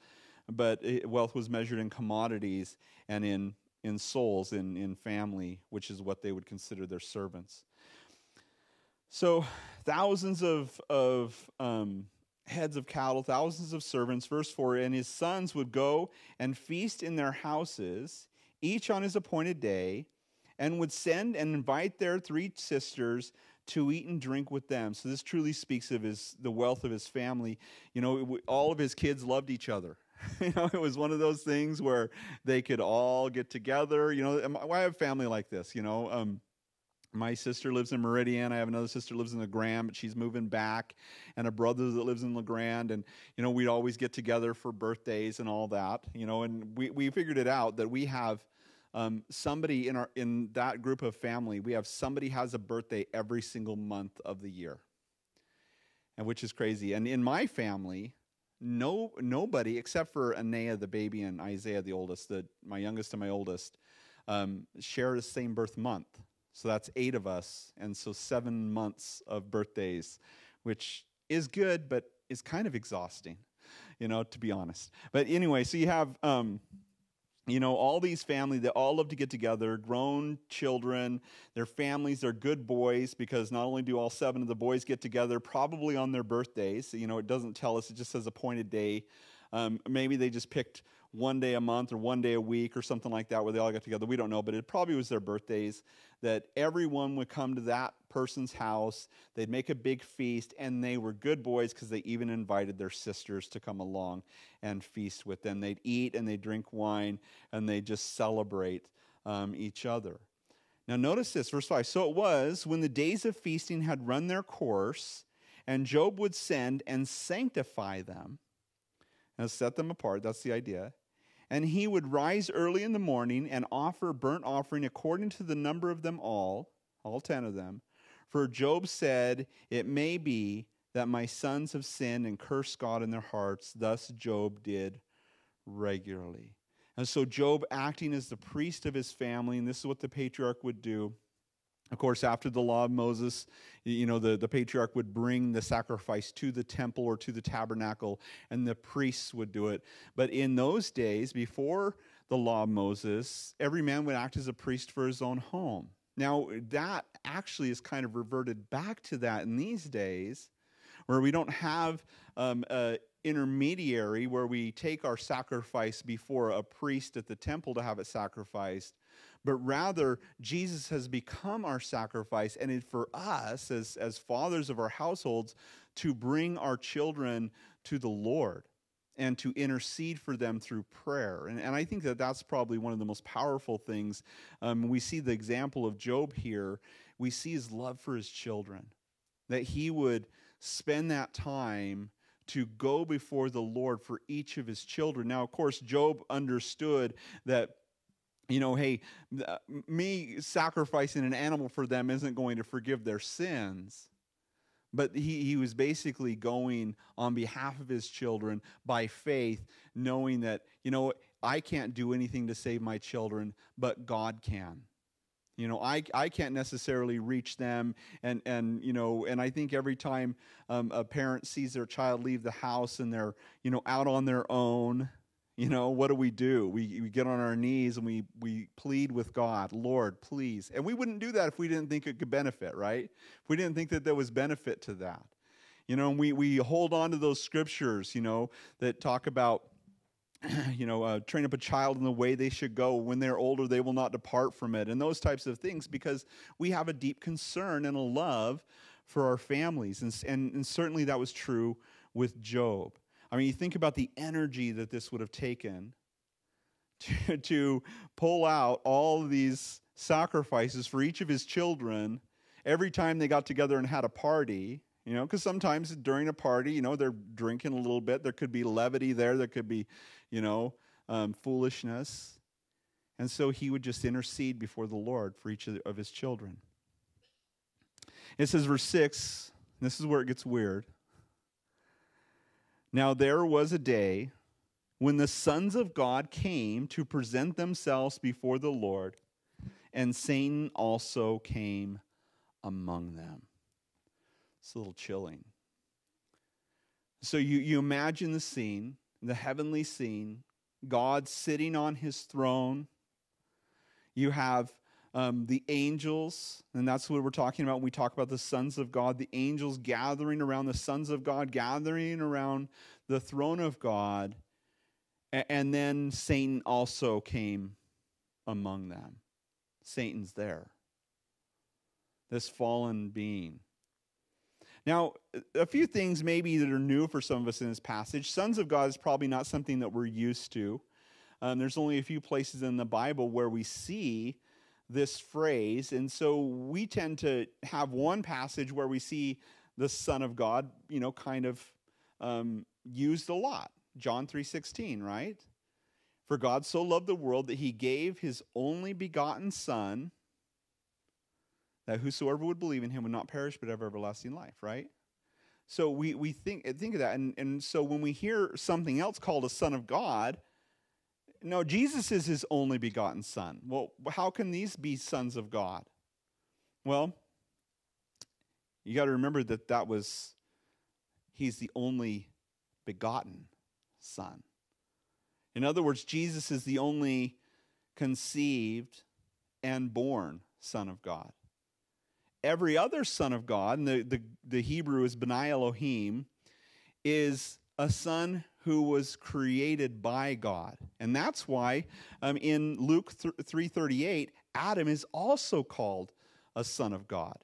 But wealth was measured in commodities and in, in souls, in, in family, which is what they would consider their servants. So thousands of, of um, heads of cattle, thousands of servants. Verse 4 And his sons would go and feast in their houses, each on his appointed day, and would send and invite their three sisters to eat and drink with them. So this truly speaks of his the wealth of his family. You know, all of his kids loved each other. you know, it was one of those things where they could all get together. You know, why I have family like this. You know, um, my sister lives in Meridian. I have another sister lives in the Grande, but she's moving back, and a brother that lives in La Grande. And you know, we'd always get together for birthdays and all that. You know, and we we figured it out that we have um, somebody in our in that group of family. We have somebody has a birthday every single month of the year, and which is crazy. And in my family, no nobody except for Anea the baby and Isaiah the oldest, the my youngest and my oldest, um, share the same birth month. So that's eight of us. And so seven months of birthdays, which is good, but is kind of exhausting, you know, to be honest. But anyway, so you have, um, you know, all these families that all love to get together, grown children, their families, they're good boys because not only do all seven of the boys get together, probably on their birthdays, you know, it doesn't tell us, it just says appointed day. Um, maybe they just picked one day a month or one day a week or something like that where they all got together. We don't know, but it probably was their birthdays that everyone would come to that person's house. They'd make a big feast, and they were good boys because they even invited their sisters to come along and feast with them. They'd eat and they'd drink wine and they'd just celebrate um, each other. Now, notice this, verse 5. So it was when the days of feasting had run their course, and Job would send and sanctify them and set them apart. That's the idea and he would rise early in the morning and offer burnt offering according to the number of them all, all ten of them. For Job said, It may be that my sons have sinned and cursed God in their hearts. Thus Job did regularly. And so Job, acting as the priest of his family, and this is what the patriarch would do, Of course, after the law of Moses, you know, the, the patriarch would bring the sacrifice to the temple or to the tabernacle, and the priests would do it. But in those days, before the law of Moses, every man would act as a priest for his own home. Now, that actually is kind of reverted back to that in these days, where we don't have um, a intermediary where we take our sacrifice before a priest at the temple to have it sacrificed but rather Jesus has become our sacrifice, and it, for us as, as fathers of our households to bring our children to the Lord and to intercede for them through prayer. And, and I think that that's probably one of the most powerful things. Um, we see the example of Job here, we see his love for his children, that he would spend that time to go before the Lord for each of his children. Now, of course, Job understood that you know, hey, me sacrificing an animal for them isn't going to forgive their sins. But he, he was basically going on behalf of his children by faith, knowing that, you know, I can't do anything to save my children, but God can. You know, I, I can't necessarily reach them. And, and, you know, and I think every time um, a parent sees their child leave the house and they're, you know, out on their own, you know, what do we do? We, we get on our knees and we, we plead with God, Lord, please. And we wouldn't do that if we didn't think it could benefit, right? If we didn't think that there was benefit to that. You know, and we, we hold on to those scriptures, you know, that talk about, you know, uh, train up a child in the way they should go. When they're older, they will not depart from it, and those types of things, because we have a deep concern and a love for our families. And, and, and certainly that was true with Job. I mean, you think about the energy that this would have taken to, to pull out all these sacrifices for each of his children every time they got together and had a party. You know, because sometimes during a party, you know, they're drinking a little bit. There could be levity there. There could be, you know, um, foolishness. And so he would just intercede before the Lord for each of his children. It says, verse 6, this is where it gets weird. Now there was a day when the sons of God came to present themselves before the Lord, and Satan also came among them. It's a little chilling. So you, you imagine the scene, the heavenly scene, God sitting on his throne. You have um, the angels, and that's what we're talking about when we talk about the sons of God, the angels gathering around the sons of God, gathering around the throne of God. And then Satan also came among them. Satan's there, this fallen being. Now, a few things maybe that are new for some of us in this passage. Sons of God is probably not something that we're used to. Um, there's only a few places in the Bible where we see this phrase. And so we tend to have one passage where we see the Son of God, you know, kind of um, used a lot. John 3:16, right? For God so loved the world that he gave his only begotten son that whosoever would believe in him would not perish but have everlasting life, right? So we, we think think of that and, and so when we hear something else called a son of God, no, Jesus is his only begotten son. Well, how can these be sons of God? Well, you got to remember that that was, he's the only begotten son. In other words, Jesus is the only conceived and born son of God. Every other son of God, and the, the, the Hebrew is B'nai Elohim, is a son who was created by God. And that's why um, in Luke 3:38 Adam is also called a son of God.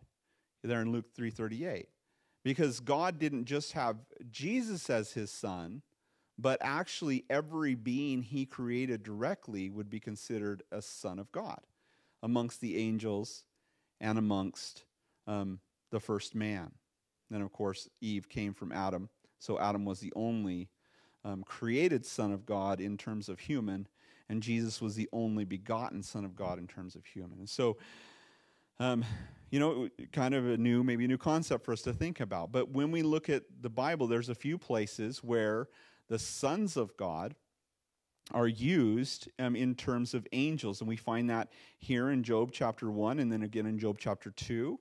There in Luke 3:38. Because God didn't just have Jesus as his son, but actually every being he created directly would be considered a son of God amongst the angels and amongst um, the first man. Then, of course, Eve came from Adam, so Adam was the only um, created Son of God in terms of human, and Jesus was the only begotten Son of God in terms of human. And so, um, you know, kind of a new, maybe a new concept for us to think about. But when we look at the Bible, there's a few places where the sons of God are used um, in terms of angels. And we find that here in Job chapter 1 and then again in Job chapter 2.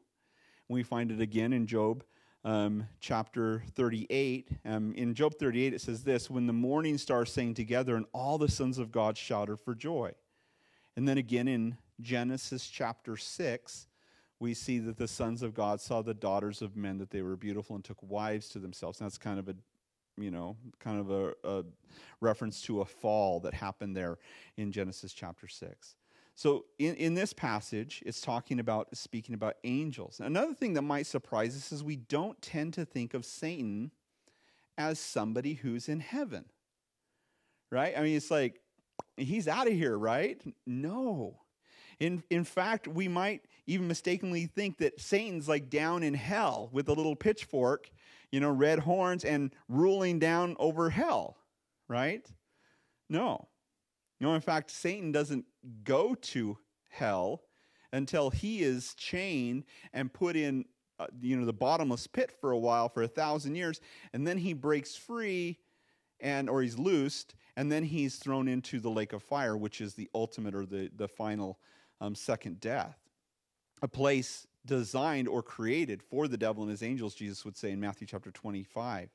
We find it again in Job um, chapter 38. Um, in Job 38, it says this When the morning stars sang together, and all the sons of God shouted for joy. And then again in Genesis chapter 6, we see that the sons of God saw the daughters of men, that they were beautiful, and took wives to themselves. And that's kind of a you know, kind of a, a, reference to a fall that happened there in Genesis chapter 6. So in, in this passage, it's talking about speaking about angels. Another thing that might surprise us is we don't tend to think of Satan as somebody who's in heaven. Right? I mean, it's like he's out of here, right? No. In in fact, we might even mistakenly think that Satan's like down in hell with a little pitchfork, you know, red horns and ruling down over hell, right? No. Know, in fact, Satan doesn't go to hell until he is chained and put in, uh, you know, the bottomless pit for a while, for a thousand years, and then he breaks free, and or he's loosed, and then he's thrown into the lake of fire, which is the ultimate or the the final um, second death, a place designed or created for the devil and his angels. Jesus would say in Matthew chapter twenty-five.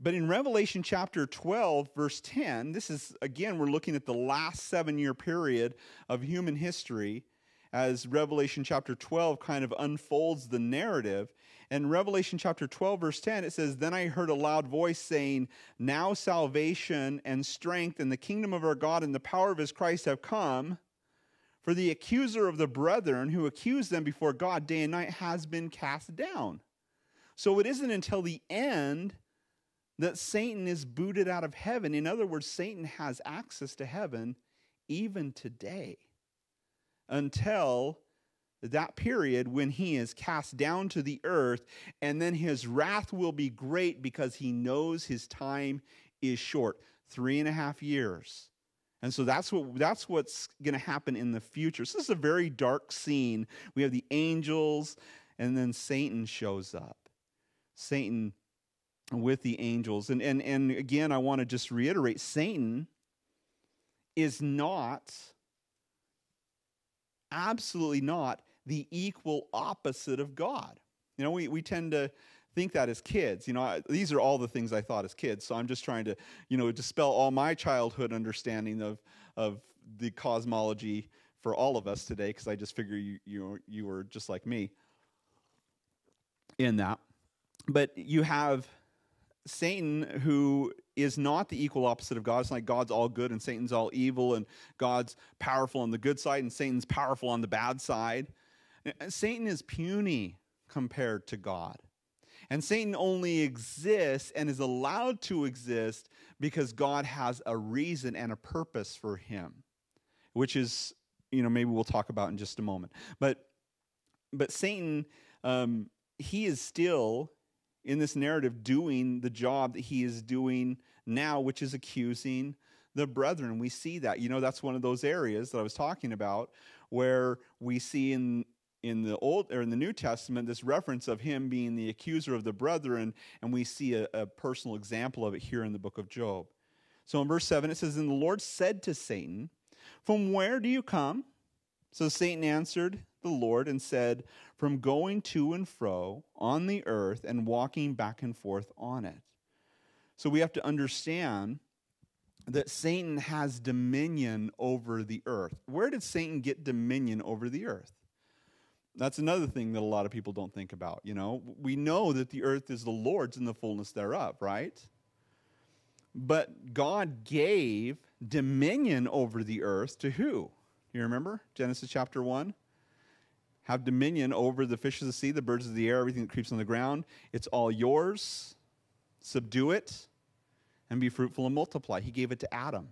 But in Revelation chapter 12, verse 10, this is, again, we're looking at the last seven year period of human history as Revelation chapter 12 kind of unfolds the narrative. In Revelation chapter 12, verse 10, it says, Then I heard a loud voice saying, Now salvation and strength and the kingdom of our God and the power of his Christ have come. For the accuser of the brethren who accused them before God day and night has been cast down. So it isn't until the end that Satan is booted out of heaven. In other words, Satan has access to heaven even today until that period when he is cast down to the earth, and then his wrath will be great because he knows his time is short three and a half years. And so that's what that's what's going to happen in the future. So this is a very dark scene. We have the angels, and then Satan shows up. Satan with the angels. And, and, and again, I want to just reiterate Satan is not, absolutely not, the equal opposite of God. You know, we, we tend to think that as kids. You know, I, these are all the things I thought as kids. So I'm just trying to, you know, dispel all my childhood understanding of, of the cosmology for all of us today, because I just figure you, you, you were just like me in that. But you have Satan, who is not the equal opposite of God. It's like God's all good and Satan's all evil, and God's powerful on the good side and Satan's powerful on the bad side. Satan is puny compared to God. And Satan only exists and is allowed to exist because God has a reason and a purpose for him, which is, you know, maybe we'll talk about in just a moment. But, but Satan, um, he is still in this narrative doing the job that he is doing now, which is accusing the brethren. We see that. You know, that's one of those areas that I was talking about where we see in in the old or in the New Testament this reference of him being the accuser of the brethren, and we see a, a personal example of it here in the book of Job. So in verse 7 it says, And the Lord said to Satan, From where do you come? So Satan answered the Lord and said, From going to and fro on the earth and walking back and forth on it. So we have to understand that Satan has dominion over the earth. Where did Satan get dominion over the earth? That's another thing that a lot of people don't think about. You know, we know that the earth is the Lord's and the fullness thereof, right? But God gave dominion over the earth to who? You remember Genesis chapter 1? Have dominion over the fish of the sea, the birds of the air, everything that creeps on the ground. It's all yours. Subdue it and be fruitful and multiply. He gave it to Adam.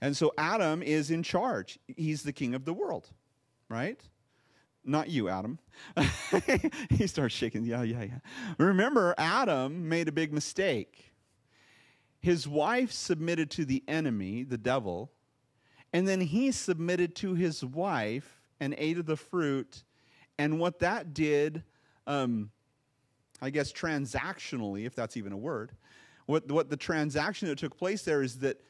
And so Adam is in charge. He's the king of the world, right? Not you, Adam. he starts shaking. Yeah, yeah, yeah. Remember, Adam made a big mistake. His wife submitted to the enemy, the devil, and then he submitted to his wife and ate of the fruit. And what that did, um, I guess, transactionally, if that's even a word, what, what the transaction that took place there is that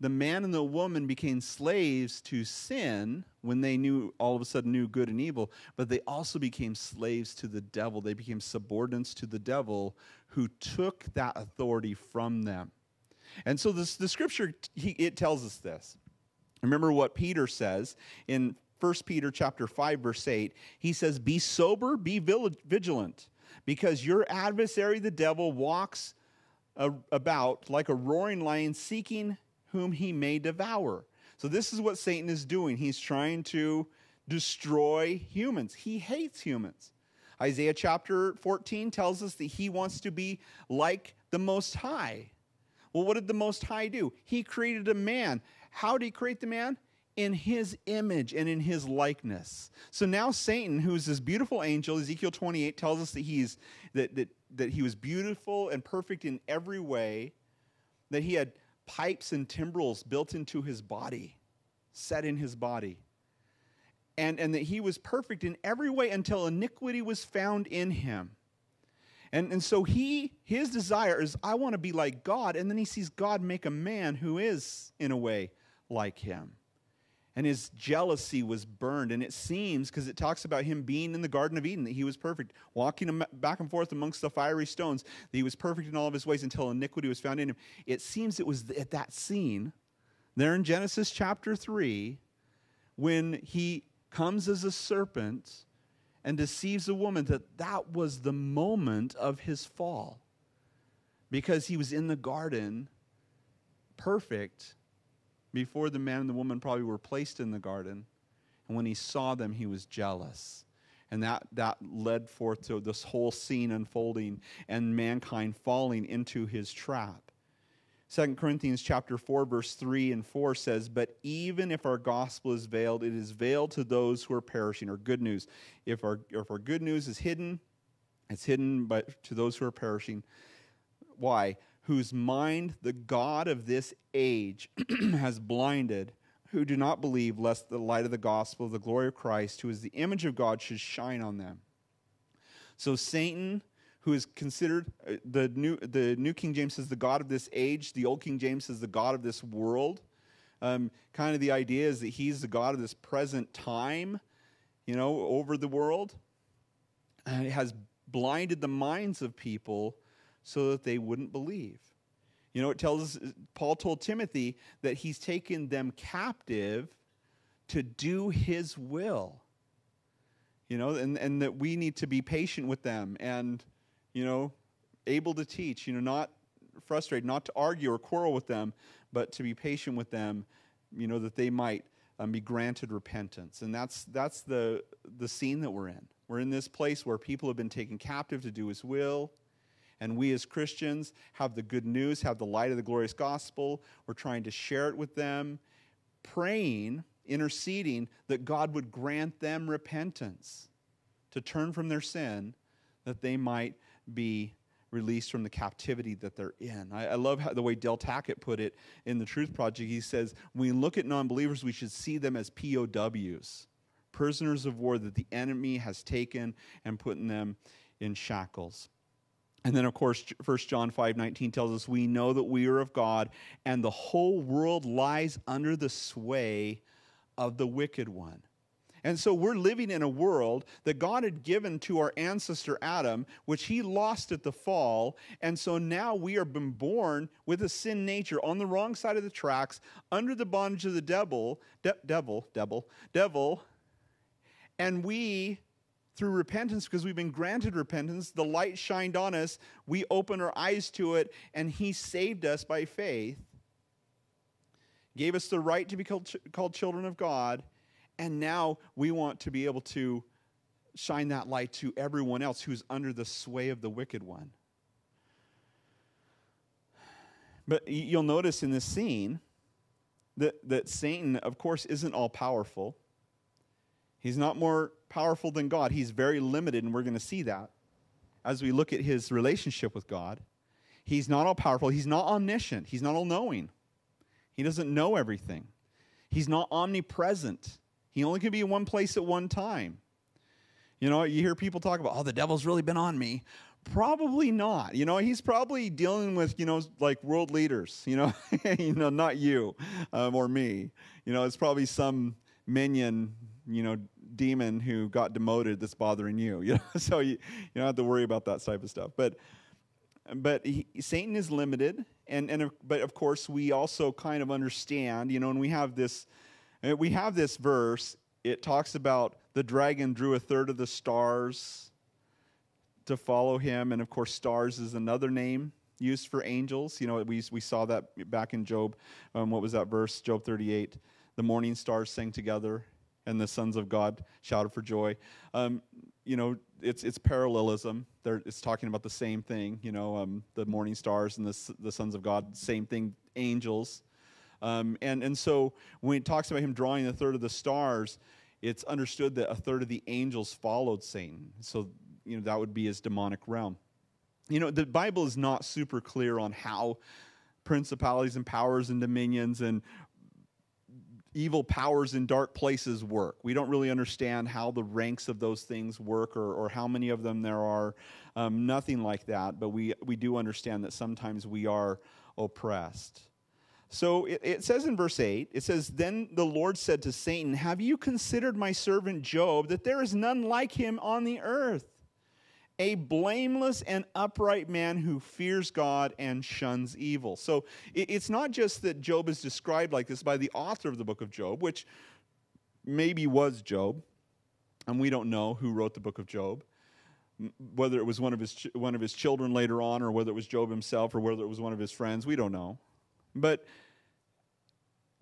the man and the woman became slaves to sin when they knew all of a sudden knew good and evil, but they also became slaves to the devil. They became subordinates to the devil who took that authority from them. And so this, the scripture he, it tells us this. Remember what Peter says in 1 Peter chapter 5 verse 8. He says, "Be sober, be vigilant, because your adversary the devil walks about like a roaring lion seeking whom he may devour." So this is what Satan is doing. He's trying to destroy humans. He hates humans. Isaiah chapter 14 tells us that he wants to be like the Most High. Well, what did the Most High do? He created a man. How did he create the man? In his image and in his likeness. So now Satan, who is this beautiful angel, Ezekiel 28 tells us that he's that, that, that he was beautiful and perfect in every way, that he had pipes and timbrels built into his body, set in his body. And, and that he was perfect in every way until iniquity was found in him. And, and so he his desire is I want to be like God, and then he sees God make a man who is, in a way, like him. And his jealousy was burned. And it seems, because it talks about him being in the Garden of Eden, that he was perfect, walking back and forth amongst the fiery stones, that he was perfect in all of his ways until iniquity was found in him. It seems it was at that scene, there in Genesis chapter 3, when he comes as a serpent and deceives a woman, that that was the moment of his fall. Because he was in the garden, perfect, before the man and the woman probably were placed in the garden. And when he saw them, he was jealous. And that, that led forth to this whole scene unfolding and mankind falling into his trap. 2 Corinthians chapter 4 verse 3 and 4 says, "But even if our gospel is veiled, it is veiled to those who are perishing." Or good news. If our if our good news is hidden, it's hidden but to those who are perishing. Why? Whose mind the God of this age has blinded, who do not believe, lest the light of the gospel of the glory of Christ, who is the image of God, should shine on them. So Satan, who is considered uh, the new the New King James says the God of this age, the Old King James says the God of this world. Um, kind of the idea is that he's the God of this present time, you know, over the world. It has blinded the minds of people so that they wouldn't believe. You know, it tells us, Paul told Timothy that he's taken them captive to do his will. You know, and, and that we need to be patient with them and, you know, able to teach, you know, not frustrated, not to argue or quarrel with them, but to be patient with them, you know, that they might um, be granted repentance. And that's, that's the, the scene that we're in. We're in this place where people have been taken captive to do his will and we as Christians have the good news, have the light of the glorious gospel. We're trying to share it with them, praying, interceding that God would grant them repentance to turn from their sin, that they might be released from the captivity that they're in. I, I love how, the way Del Tackett put it in the Truth Project. He says, when we look at non believers, we should see them as POWs, prisoners of war that the enemy has taken and put them in shackles. And then, of course, 1 John 5 19 tells us, We know that we are of God, and the whole world lies under the sway of the wicked one. And so we're living in a world that God had given to our ancestor Adam, which he lost at the fall. And so now we are been born with a sin nature on the wrong side of the tracks, under the bondage of the devil, de- devil, devil, devil. And we through repentance, because we've been granted repentance, the light shined on us. We opened our eyes to it, and He saved us by faith, gave us the right to be called, called children of God, and now we want to be able to shine that light to everyone else who's under the sway of the wicked one. But you'll notice in this scene that, that Satan, of course, isn't all powerful. He's not more powerful than God. He's very limited, and we're going to see that as we look at his relationship with God. He's not all powerful. He's not omniscient. He's not all knowing. He doesn't know everything. He's not omnipresent. He only can be in one place at one time. You know, you hear people talk about, oh, the devil's really been on me. Probably not. You know, he's probably dealing with, you know, like world leaders, you know, you know, not you um, or me. You know, it's probably some minion, you know, demon who got demoted that's bothering you. You know, so you, you don't have to worry about that type of stuff. But but he, Satan is limited, and and but of course we also kind of understand, you know, and we have this uh, we have this verse. It talks about the dragon drew a third of the stars to follow him, and of course, stars is another name used for angels. You know, we we saw that back in Job. Um, what was that verse? Job thirty eight. The morning stars sang together, and the sons of God shouted for joy. Um, you know, it's it's parallelism. They're, it's talking about the same thing. You know, um, the morning stars and the the sons of God, same thing. Angels, um, and and so when it talks about him drawing a third of the stars, it's understood that a third of the angels followed Satan. So you know that would be his demonic realm. You know, the Bible is not super clear on how principalities and powers and dominions and evil powers in dark places work. We don't really understand how the ranks of those things work or, or how many of them there are. Um, nothing like that, but we, we do understand that sometimes we are oppressed. So it, it, says in verse 8, it says, Then the Lord said to Satan, Have you considered my servant Job, that there is none like him on the earth? A blameless and upright man who fears God and shuns evil. So it's not just that Job is described like this by the author of the book of Job, which maybe was Job, and we don't know who wrote the book of Job. Whether it was one of his one of his children later on, or whether it was Job himself, or whether it was one of his friends, we don't know. But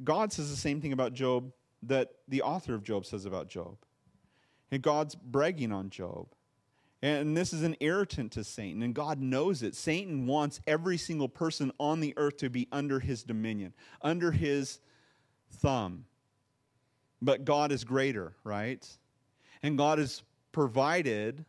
God says the same thing about Job that the author of Job says about Job. And God's bragging on Job. And this is an irritant to Satan, and God knows it. Satan wants every single person on the earth to be under his dominion, under his thumb. But God is greater, right? And God has provided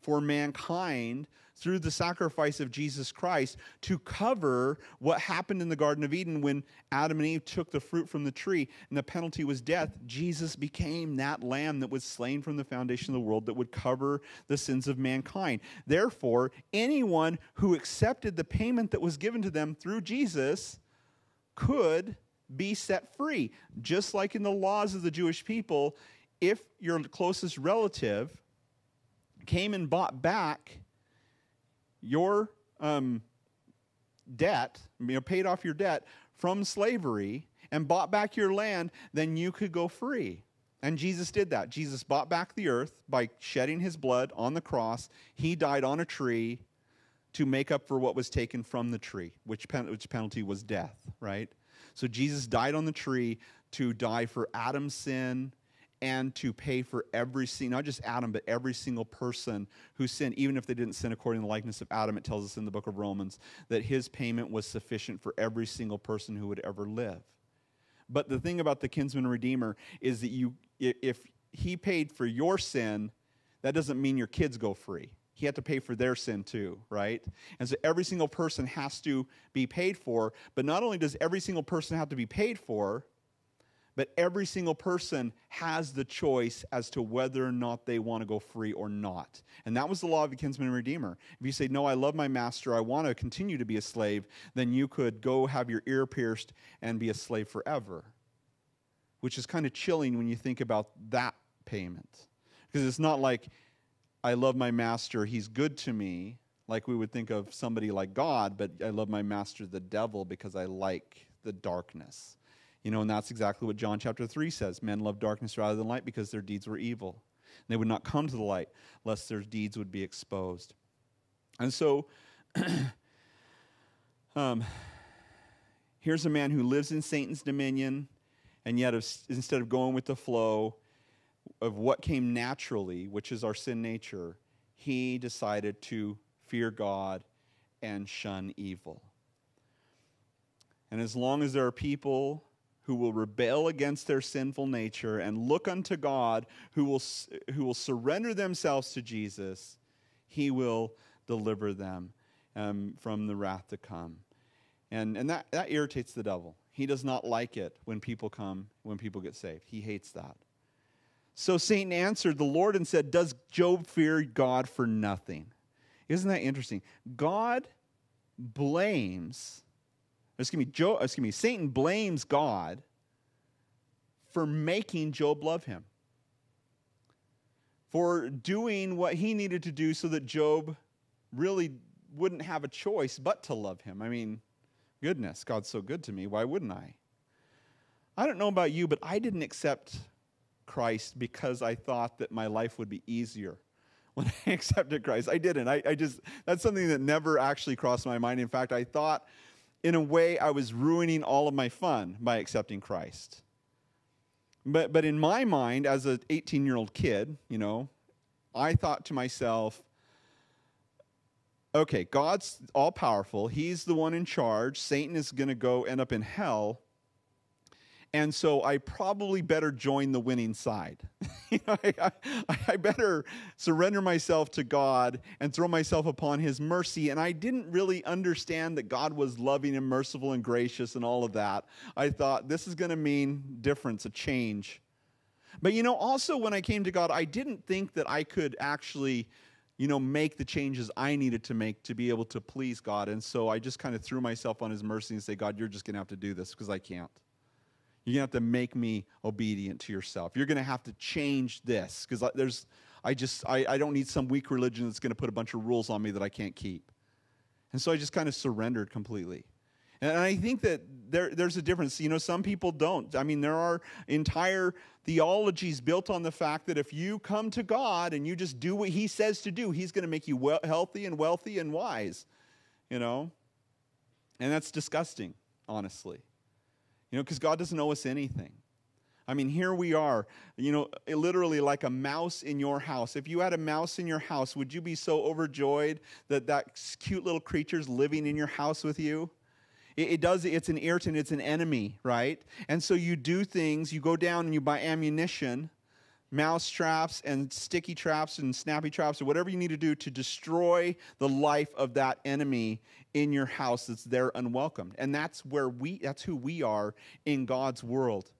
for mankind through the sacrifice of Jesus Christ to cover what happened in the Garden of Eden when Adam and Eve took the fruit from the tree and the penalty was death. Jesus became that lamb that was slain from the foundation of the world that would cover the sins of mankind. Therefore, anyone who accepted the payment that was given to them through Jesus could be set free. Just like in the laws of the Jewish people, if your closest relative came and bought back your um, debt, you know, paid off your debt from slavery and bought back your land, then you could go free. And Jesus did that. Jesus bought back the earth by shedding his blood on the cross. He died on a tree to make up for what was taken from the tree, which, pen- which penalty was death, right? So Jesus died on the tree to die for Adam's sin and to pay for every single, not just Adam, but every single person who sinned, even if they didn't sin according to the likeness of Adam. It tells us in the book of Romans that his payment was sufficient for every single person who would ever live. But the thing about the kinsman redeemer is that you, if he paid for your sin, that doesn't mean your kids go free. He had to pay for their sin too, right? And so every single person has to be paid for. But not only does every single person have to be paid for, but every single person has the choice as to whether or not they want to go free or not. And that was the law of the kinsman and redeemer. If you say, No, I love my master, I want to continue to be a slave, then you could go have your ear pierced and be a slave forever. Which is kind of chilling when you think about that payment. Because it's not like, I love my master, he's good to me, like we would think of somebody like God, but I love my master, the devil, because I like the darkness. You know, and that's exactly what John chapter 3 says. Men love darkness rather than light because their deeds were evil. And they would not come to the light lest their deeds would be exposed. And so, um, here's a man who lives in Satan's dominion, and yet, instead of going with the flow of what came naturally, which is our sin nature, he decided to fear God and shun evil. And as long as there are people who will rebel against their sinful nature and look unto God, who will, who will surrender themselves to Jesus, he will deliver them um, from the wrath to come. And, and that, that irritates the devil. He does not like it when people come, when people get saved. He hates that. So Satan answered the Lord and said, Does Job fear God for nothing? Isn't that interesting? God blames, excuse me, excuse me, Satan blames God for making Job love him. For doing what he needed to do so that Job really wouldn't have a choice but to love him. I mean, goodness, God's so good to me. Why wouldn't I? I don't know about you, but I didn't accept Christ because I thought that my life would be easier when I accepted Christ. I didn't. I, I, just, that's something that never actually crossed my mind. In fact, I thought in a way I was ruining all of my fun by accepting Christ. But, but in my mind, as an 18 year old kid, you know, I thought to myself, okay, God's all powerful. He's the one in charge. Satan is going to go end up in hell. And so I probably better join the winning side. you know, I, I, I, better surrender myself to God and throw myself upon His mercy. And I didn't really understand that God was loving and merciful and gracious and all of that. I thought this is going to mean difference, a change. But you know, also when I came to God, I didn't think that I could actually you know, make the changes I needed to make to be able to please God. And so I just kind of threw myself on His mercy and say, God, you're just going to have to do this because I can't. You're going to have to make me obedient to yourself. You're going to have to change this because there's, I just, I, I don't need some weak religion that's going to put a bunch of rules on me that I can't keep. And so I just kind of surrendered completely. And I think that there, there's a difference. You know, some people don't. I mean, there are entire theologies built on the fact that if you come to God and you just do what He says to do, He's going to make you well, healthy and wealthy and wise. You know? And that's disgusting, honestly. You know, because God doesn't owe us anything. I mean, here we are, you know, eh, literally like a mouse in your house. If you had a mouse in your house, would you be so overjoyed that that cute little creature's living in your house with you? It, it does, it's an irritant, it's an enemy, right? And so you do things, you go down and you buy ammunition, mouse traps and sticky traps and snappy traps or whatever you need to do to destroy the life of that enemy in your house that's there unwelcomed. And that's where we, that's who we are in God's world.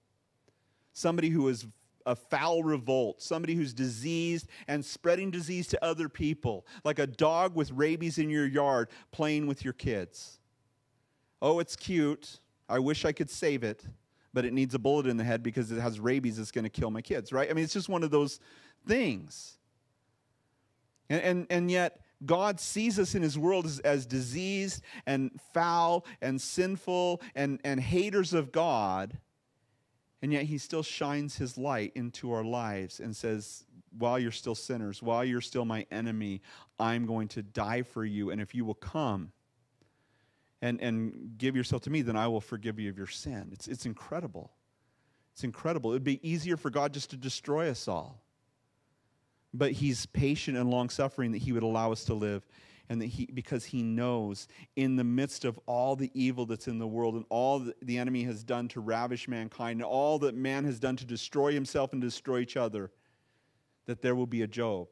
Somebody who is a foul revolt, somebody who's diseased and spreading disease to other people, like a dog with rabies in your yard playing with your kids. Oh, it's cute. I wish I could save it, but it needs a bullet in the head because it has rabies It's going to kill my kids, right? I mean, it's just one of those things. And, and, and yet, God sees us in his world as, as diseased and foul and sinful and, and haters of God. And yet, he still shines his light into our lives and says, While you're still sinners, while you're still my enemy, I'm going to die for you. And if you will come, and, and give yourself to me, then I will forgive you of your sin. It's, it's incredible. It's incredible. It would be easier for God just to destroy us all. But He's patient and long suffering that He would allow us to live. And that he, because he knows in the midst of all the evil that's in the world and all that the enemy has done to ravish mankind and all that man has done to destroy himself and destroy each other, that there will be a Job,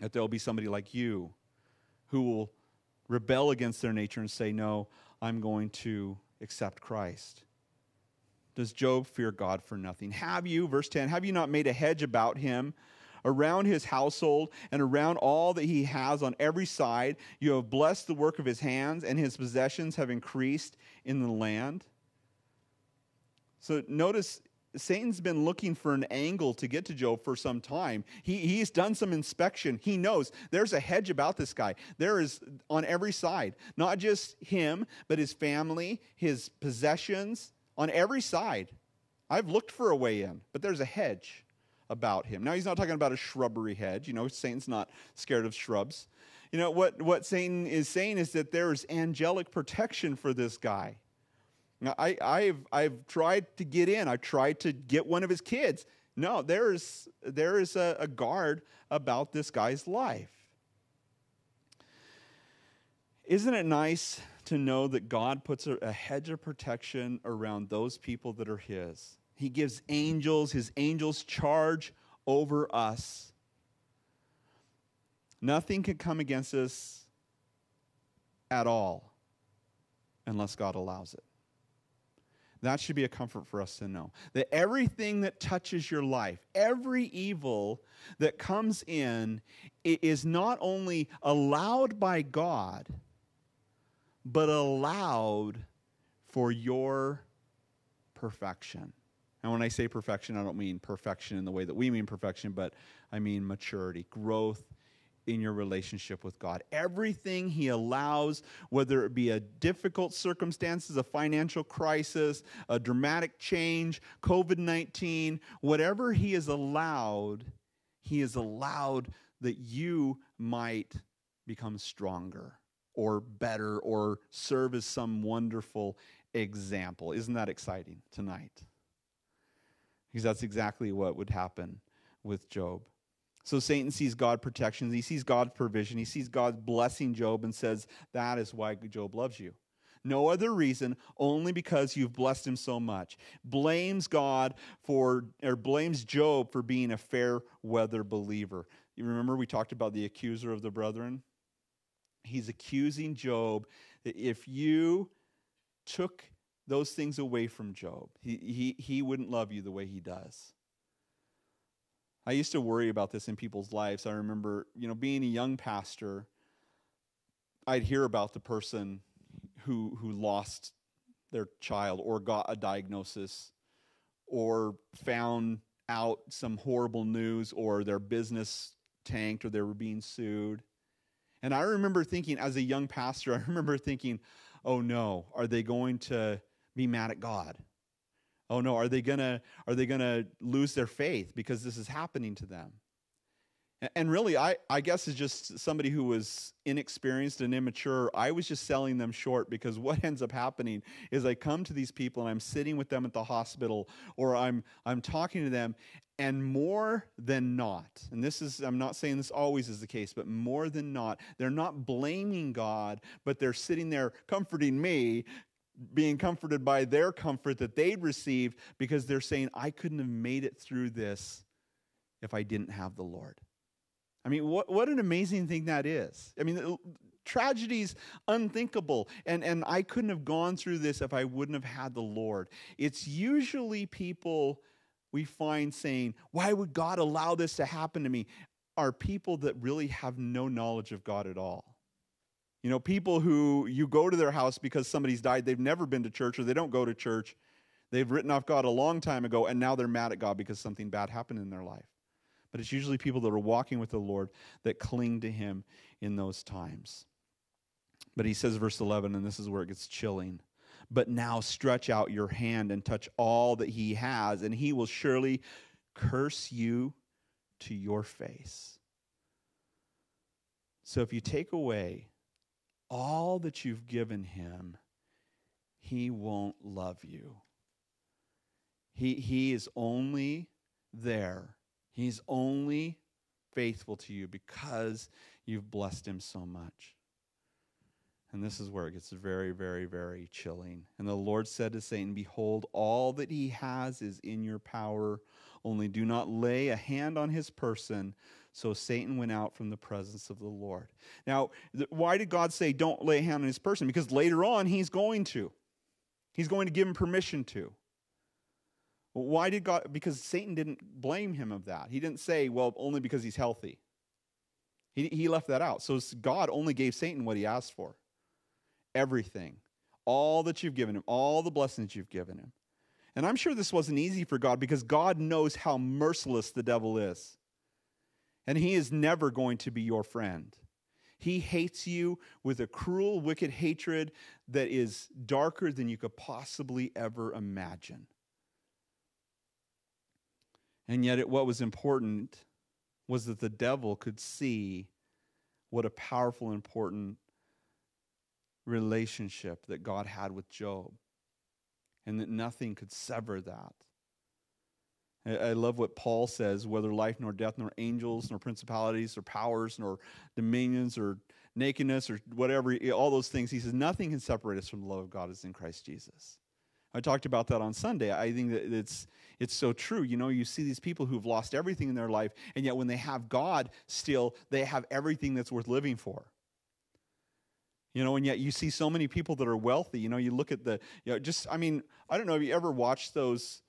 that there will be somebody like you who will rebel against their nature and say, No, I'm going to accept Christ. Does Job fear God for nothing? Have you, verse 10, have you not made a hedge about him? around his household and around all that he has on every side. You have blessed the work of his hands, and his possessions have increased in the land. So notice Satan's been looking for an angle to get to Job for some time. He, he's done some inspection. He knows there's a hedge about this guy. There is on every side, not just him, but his family, his possessions, on every side. I've looked for a way in, but there's a hedge about him. Now, he's not talking about a shrubbery hedge. You know, Satan's not scared of shrubs. You know, what, what Satan is saying is that there is angelic protection for this guy. I, I've, I've tried to get in. I tried to get one of his kids. No, there is, there is a, a guard about this guy's life. Isn't it nice to know that God puts a, a hedge of protection around those people that are His? He gives angels, His angels charge over us. Nothing can come against us at all unless God allows it. That should be a comfort for us to know that everything that touches your life, every evil that comes in, is not only allowed by God, but allowed for your perfection. And when I say perfection, I don't mean perfection in the way that we mean perfection, but I mean maturity, growth in your relationship with God. Everything He allows, whether it be a difficult circumstances, a financial crisis, a dramatic change, COVID 19, whatever He has allowed, He has allowed that you might become stronger or better or serve as some wonderful example. Isn't that exciting tonight? Because that's exactly what would happen with Job. So Satan sees God protection, he sees God's provision, he sees God blessing Job and says, That is why Job loves you. No other reason, only because you've blessed him so much. Blames God for, or blames Job for being a fair weather believer. You remember we talked about the accuser of the brethren? He's accusing Job that if you took those things away from Job, he, he, he wouldn't love you the way he does. I used to worry about this in people's lives. I remember, you know, being a young pastor, I'd hear about the person who who lost their child or got a diagnosis or found out some horrible news or their business tanked or they were being sued. And I remember thinking as a young pastor, I remember thinking, "Oh no, are they going to be mad at God?" Oh no, are they gonna are they gonna lose their faith because this is happening to them? And really, I, I guess as just somebody who was inexperienced and immature, I was just selling them short because what ends up happening is I come to these people and I'm sitting with them at the hospital or I'm I'm talking to them, and more than not, and this is I'm not saying this always is the case, but more than not, they're not blaming God, but they're sitting there comforting me, being comforted by their comfort that they'd received because they're saying, I couldn't have made it through this if I didn't have the Lord. I mean, what, what an amazing thing that is. I mean, tragedy's unthinkable. And, and I couldn't have gone through this if I wouldn't have had the Lord. It's usually people we find saying, Why would God allow this to happen to me? Are people that really have no knowledge of God at all. You know, people who you go to their house because somebody's died, they've never been to church or they don't go to church. They've written off God a long time ago and now they're mad at God because something bad happened in their life. But it's usually people that are walking with the Lord that cling to Him in those times. But he says, verse 11, and this is where it gets chilling. But now stretch out your hand and touch all that He has, and He will surely curse you to your face. So if you take away all that you've given him, he won't love you. He, he is only there. He's only faithful to you because you've blessed him so much. And this is where it gets very, very, very chilling. And the Lord said to Satan, Behold, all that he has is in your power. Only do not lay a hand on his person. So Satan went out from the presence of the Lord. Now, th- why did God say, Don't lay a hand on his person? Because later on, he's going to. He's going to give him permission to. Why did God? Because Satan didn't blame him of that. He didn't say, Well, only because he's healthy. He, he left that out. So God only gave Satan what he asked for everything, all that you've given him, all the blessings you've given him. And I'm sure this wasn't easy for God because God knows how merciless the devil is. And he is never going to be your friend. He hates you with a cruel, wicked hatred that is darker than you could possibly ever imagine. And yet, it, what was important was that the devil could see what a powerful, important relationship that God had with Job, and that nothing could sever that. I love what Paul says whether life nor death, nor angels, nor principalities, or powers, nor dominions, or nakedness, or whatever, eh, all those things. He says, nothing can separate us from the love of God is in Christ Jesus. I talked about that on Sunday. I think that it's, it's so true. You know, you see these people who've lost everything in their life, and yet when they have God still, they have everything that's worth living for. You know, and yet you see so many people that are wealthy. You know, you look at the, you know, just, I mean, I don't know if you ever watched those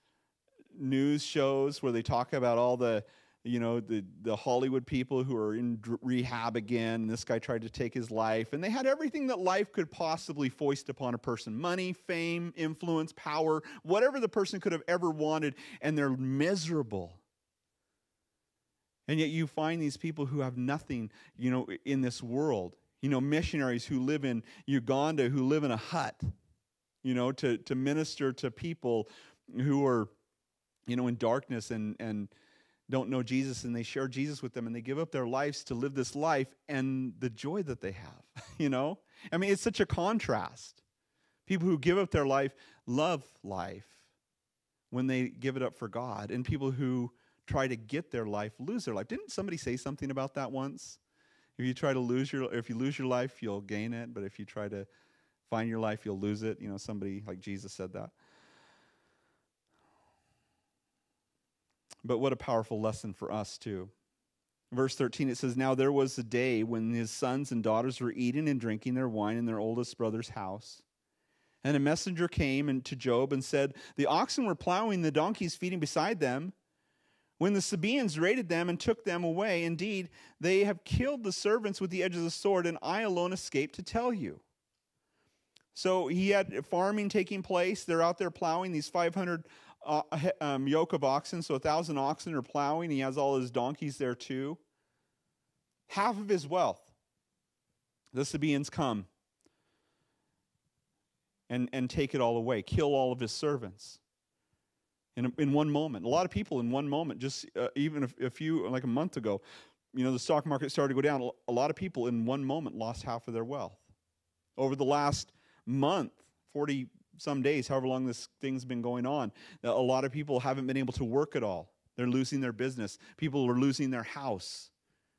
news shows where they talk about all the, you know, the, the Hollywood people who are in rehab again. This guy tried to take his life. And they had everything that life could possibly foist upon a person money, fame, influence, power, whatever the person could have ever wanted. And they're miserable. And yet you find these people who have nothing, you know, in this world. You know, missionaries who live in Uganda who live in a hut, you know, to, to minister to people who are, you know, in darkness and, and don't know Jesus and they share Jesus with them and they give up their lives to live this life and the joy that they have, you know? I mean, it's such a contrast. People who give up their life love life when they give it up for God, and people who try to get their life lose their life. Didn't somebody say something about that once? If you try to lose your if you lose your life, you'll gain it, but if you try to find your life, you'll lose it. You know, somebody like Jesus said that. But what a powerful lesson for us too. Verse 13 it says now there was a day when his sons and daughters were eating and drinking their wine in their oldest brother's house. And a messenger came and to Job and said, The oxen were plowing, the donkeys feeding beside them when the Sabaeans raided them and took them away, indeed, they have killed the servants with the edge of the sword, and I alone escaped to tell you. So he had farming taking place. They're out there plowing these 500 uh, um, yoke of oxen, so a thousand oxen are plowing. He has all his donkeys there too. Half of his wealth. The Sabaeans come and, and take it all away, kill all of his servants in, in one moment. A lot of people in one moment, just uh, even a, a few, like a month ago, you know, the stock market started to go down. A lot of people in one moment lost half of their wealth. Over the last month, 40 some days, however long this thing's been going on, a lot of people haven't been able to work at all. They're losing their business. People are losing their house.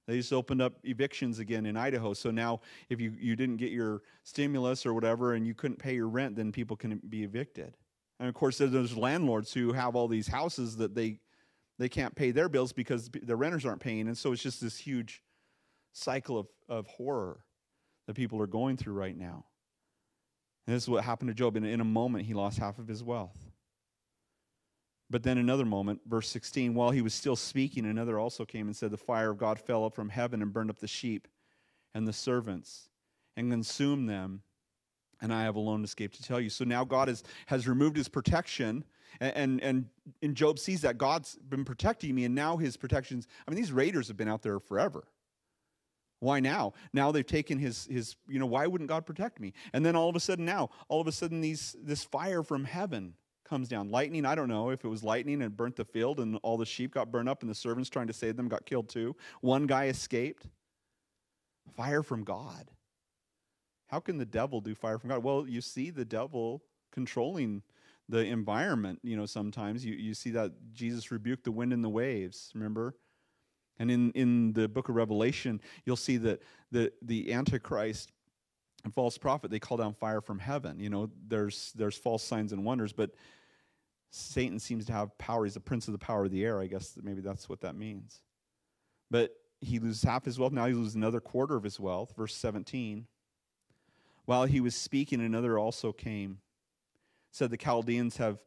They just opened up evictions again in Idaho. So now, if you, you didn't get your stimulus or whatever and you couldn't pay your rent, then people can be evicted. And of course, there's landlords who have all these houses that they they can't pay their bills because the renters aren't paying, and so it's just this huge cycle of, of horror that people are going through right now. And this is what happened to Job. And in a moment, he lost half of his wealth. But then another moment, verse 16, while he was still speaking, another also came and said, The fire of God fell up from heaven and burned up the sheep and the servants and consumed them and I have alone escaped to tell you. So now God has, has removed his protection, and, and, and, and Job sees that God's been protecting me, and now his protections, I mean, these raiders have been out there forever. Why now? Now they've taken his, his you know, why wouldn't God protect me? And then all of a sudden now, all of a sudden these, this fire from heaven comes down. Lightning, I don't know if it was lightning and burnt the field and all the sheep got burned up and the servants trying to save them got killed too. One guy escaped. Fire from God. How can the devil do fire from God? Well, you see the devil controlling the environment, you know, sometimes. You, you see that Jesus rebuked the wind and the waves, remember? And in, in the book of Revelation, you'll see that the, the Antichrist and false prophet, they call down fire from heaven. You know, there's, there's false signs and wonders, but Satan seems to have power. He's the prince of the power of the air. I guess that maybe that's what that means. But he loses half his wealth. Now he loses another quarter of his wealth. Verse 17. While he was speaking, another also came. Said the Chaldeans have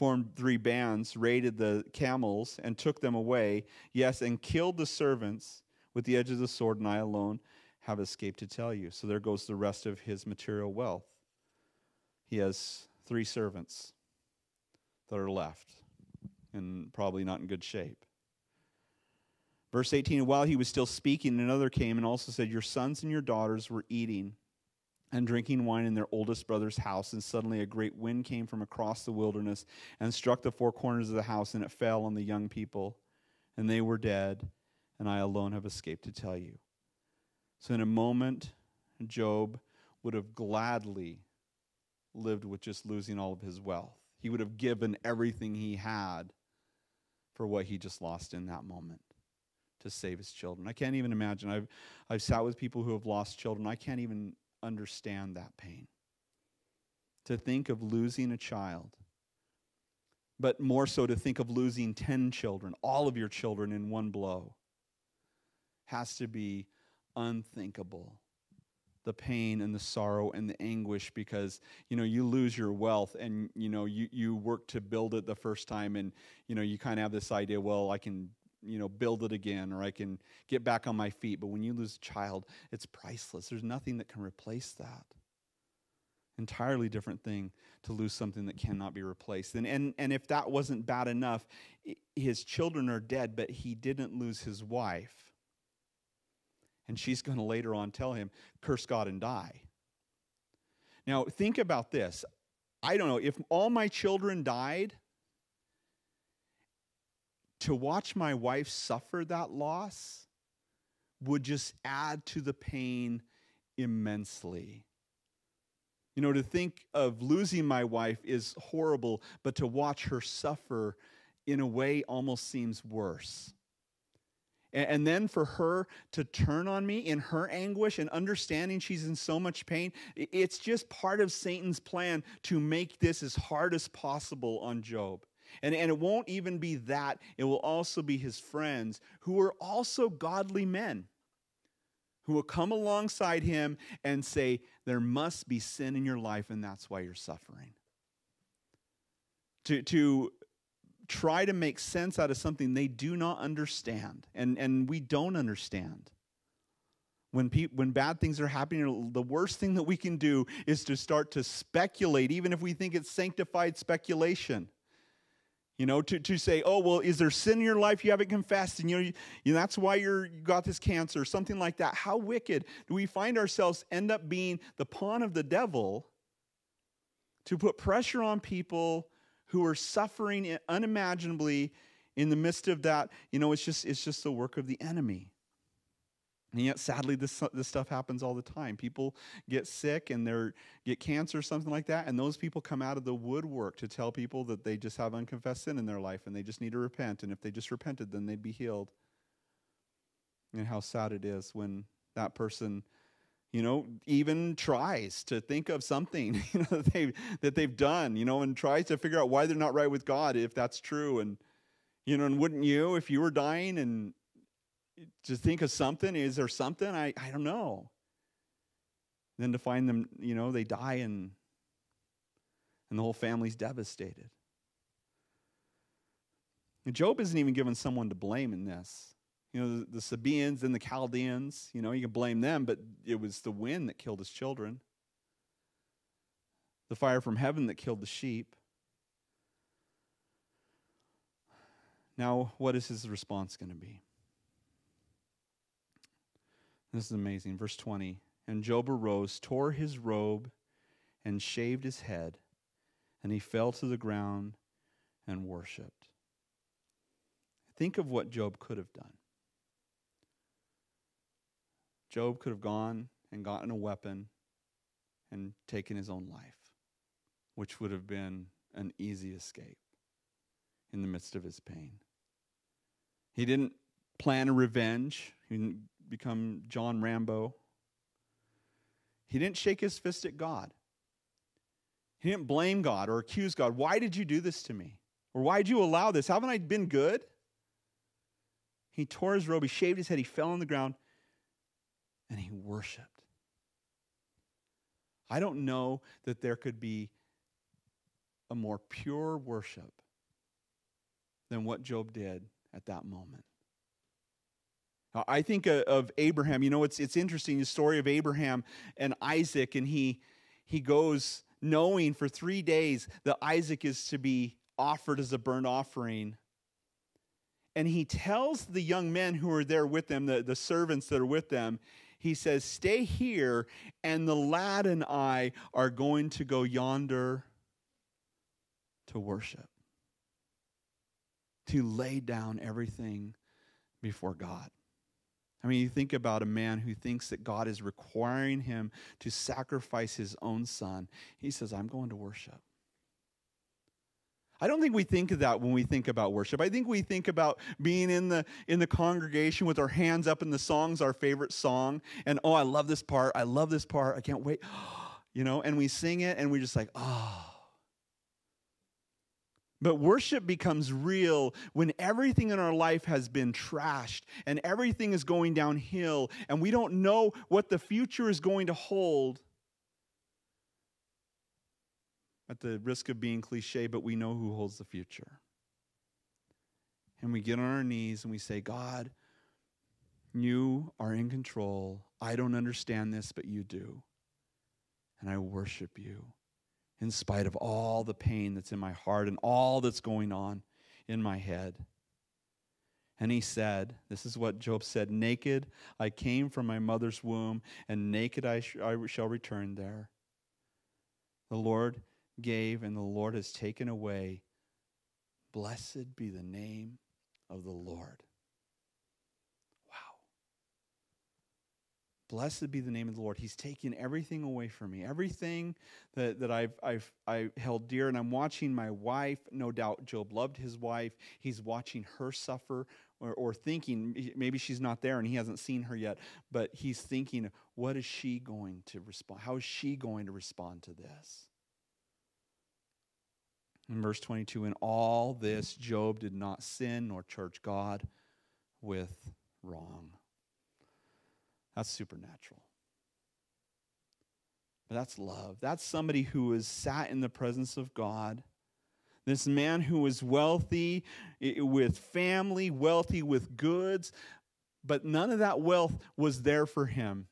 formed three bands, raided the camels, and took them away. Yes, and killed the servants with the edge of the sword, and I alone have escaped to tell you. So there goes the rest of his material wealth. He has three servants that are left, and probably not in good shape. Verse 18 While he was still speaking, another came and also said, Your sons and your daughters were eating and drinking wine in their oldest brother's house. And suddenly a great wind came from across the wilderness and struck the four corners of the house, and it fell on the young people, and they were dead, and I alone have escaped to tell you. So, in a moment, Job would have gladly lived with just losing all of his wealth. He would have given everything he had for what he just lost in that moment to save his children. I can't even imagine. I've, I've sat with people who have lost children. I can't even understand that pain. To think of losing a child, but more so to think of losing 10 children, all of your children in one blow, has to be unthinkable the pain and the sorrow and the anguish because you know you lose your wealth and you know you you work to build it the first time and you know you kind of have this idea well I can you know build it again or I can get back on my feet. But when you lose a child it's priceless. There's nothing that can replace that. Entirely different thing to lose something that cannot be replaced. And and and if that wasn't bad enough his children are dead but he didn't lose his wife. And she's going to later on tell him, curse God and die. Now, think about this. I don't know, if all my children died, to watch my wife suffer that loss would just add to the pain immensely. You know, to think of losing my wife is horrible, but to watch her suffer in a way almost seems worse. And then for her to turn on me in her anguish and understanding she's in so much pain, it's just part of Satan's plan to make this as hard as possible on Job. And, and it won't even be that, it will also be his friends who are also godly men who will come alongside him and say, There must be sin in your life, and that's why you're suffering. To, to try to make sense out of something they do not understand, and, and we don't understand. When, pe- when bad things are happening, the worst thing that we can do is to start to speculate, even if we think it's sanctified speculation. You know, to, to say, oh, well, is there sin in your life you haven't confessed? And you know, you, you know that's why you're, you got this cancer, something like that. How wicked do we find ourselves end up being the pawn of the devil to put pressure on people who are suffering unimaginably in the midst of that, you know, it's just it's just the work of the enemy. And yet, sadly, this, this stuff happens all the time. People get sick and they get cancer or something like that, and those people come out of the woodwork to tell people that they just have unconfessed sin in their life and they just need to repent. And if they just repented, then they'd be healed. And how sad it is when that person you know, even tries to think of something you know, that, they've, that they've done, you know, and tries to figure out why they're not right with God, if that's true. And, you know, and wouldn't you, if you were dying and to think of something, is there something? I, I don't know. Then to find them, you know, they die and, and the whole family's devastated. And Job isn't even given someone to blame in this you know, the, the Sabaeans and the Chaldeans, you know, you can blame them, but it was the wind that killed his children, the fire from heaven that killed the sheep. Now, what is his response going to be? This is amazing. Verse 20. And Job arose, tore his robe, and shaved his head, and he fell to the ground and worshiped. Think of what Job could have done. Job could have gone and gotten a weapon and taken his own life, which would have been an easy escape in the midst of his pain. He didn't plan a revenge, he didn't become John Rambo. He didn't shake his fist at God. He didn't blame God or accuse God. Why did you do this to me? Or why did you allow this? Haven't I been good? He tore his robe, he shaved his head, he fell on the ground, and he worshiped. I don't know that there could be a more pure worship than what Job did at that moment. Uh, I think uh, of Abraham. You know, it's it's interesting the story of Abraham and Isaac, and he he goes knowing for three days that Isaac is to be offered as a burnt offering. And he tells the young men who are there with them, the, the servants that are with them, he says, Stay here, and the lad and I are going to go yonder to worship, to lay down everything before God. I mean, you think about a man who thinks that God is requiring him to sacrifice his own son. He says, I'm going to worship. I don't think we think of that when we think about worship. I think we think about being in the in the congregation with our hands up and the song's our favorite song and oh, I love this part. I love this part. I can't wait. You know, and we sing it and we're just like, "Oh." But worship becomes real when everything in our life has been trashed and everything is going downhill and we don't know what the future is going to hold. At the risk of being cliche, but we know who holds the future. And we get on our knees and we say, God, you are in control. I don't understand this, but you do. And I worship you in spite of all the pain that's in my heart and all that's going on in my head. And he said, This is what Job said Naked I came from my mother's womb, and naked I, sh- I shall return there. The Lord gave, and the Lord has taken away. Blessed be the name of the Lord. Blessed be the name of the Lord. He's taken everything away from me, everything that, that I've, I've I held dear. And I'm watching my wife. No doubt Job loved his wife. He's watching her suffer or, or thinking, maybe she's not there and he hasn't seen her yet, but he's thinking, what is she going to respond? How is she going to respond to this? In verse 22, in all this, Job did not sin nor charge God with wrong. That's supernatural. But that's love. That's somebody who has sat in the presence of God. This man who was wealthy with family, wealthy with goods, but none of that wealth was there for him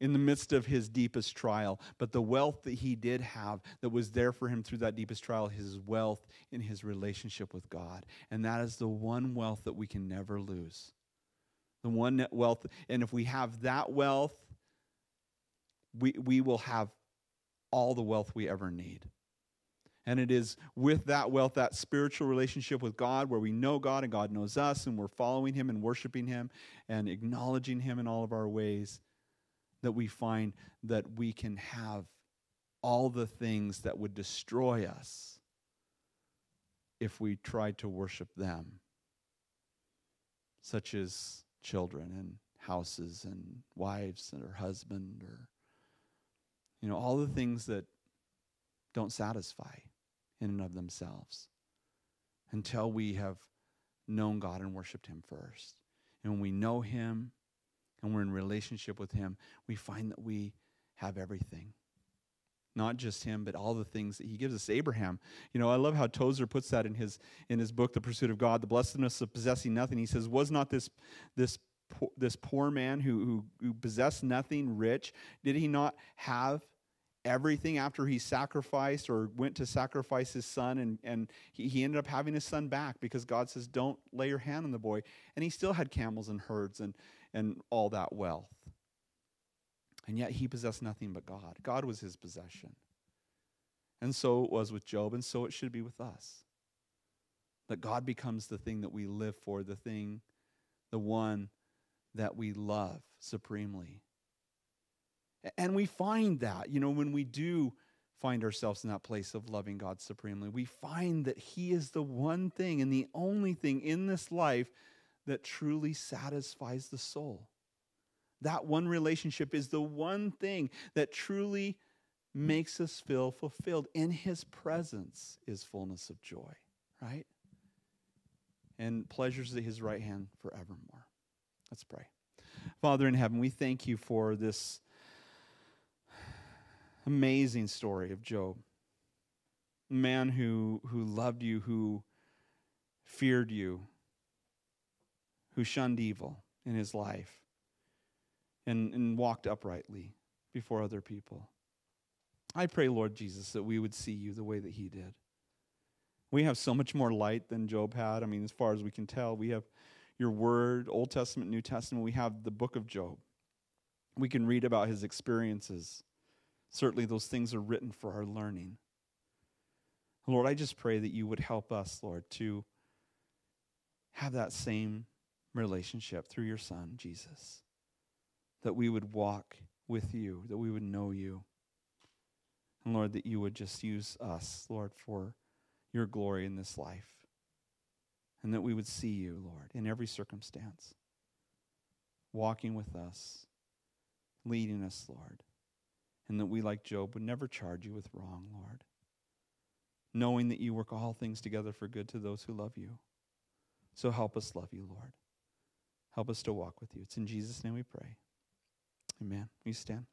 in the midst of his deepest trial. But the wealth that he did have that was there for him through that deepest trial, his wealth in his relationship with God. And that is the one wealth that we can never lose the one wealth. And if we have that wealth, we, we will have all the wealth we ever need. And it is with that wealth, that spiritual relationship with God, where we know God and God knows us, and we're following Him and worshiping Him and acknowledging Him in all of our ways, that we find that we can have all the things that would destroy us if we tried to worship them, such as children and houses and wives or husband or you know all the things that don't satisfy in and of themselves until we have known God and worshiped him first. And when we know him and we're in relationship with him, we find that we have everything. Not just him, but all the things that he gives us. Abraham, you know, I love how Tozer puts that in his in his book, The Pursuit of God, the blessedness of possessing nothing. He says, "Was not this this this poor man who, who, who possessed nothing, rich, did he not have everything after he sacrificed or went to sacrifice his son and, and he, he ended up having his son back because god says don't lay your hand on the boy and he still had camels and herds and, and all that wealth and yet he possessed nothing but god god was his possession and so it was with job and so it should be with us that god becomes the thing that we live for the thing the one that we love supremely. And we find that, you know, when we do find ourselves in that place of loving God supremely, we find that He is the one thing and the only thing in this life that truly satisfies the soul. That one relationship is the one thing that truly makes us feel fulfilled. In His presence is fullness of joy, right? And pleasures at His right hand forevermore. Let's pray. Father in heaven, we thank you for this amazing story of Job. A man who, who loved you, who feared you, who shunned evil in his life, and, and walked uprightly before other people. I pray, Lord Jesus, that we would see you the way that he did. We have so much more light than Job had. I mean, as far as we can tell, we have your word, Old Testament, New Testament, we have the book of Job. We can read about his experiences. Certainly, those things are written for our learning. Lord, I just pray that you would help us, Lord, to have that same relationship through your Son, Jesus. That we would walk with you, that we would know you. And Lord, that you would just use us, Lord, for your glory in this life and that we would see you, Lord, in every circumstance, walking with us, leading us, Lord, and that we, like Job, would never charge you with wrong, Lord, knowing that you work all things together for good to those who love you. So help us love you, Lord. Help us to walk with you. It's in Jesus' name we pray. Amen. You stand.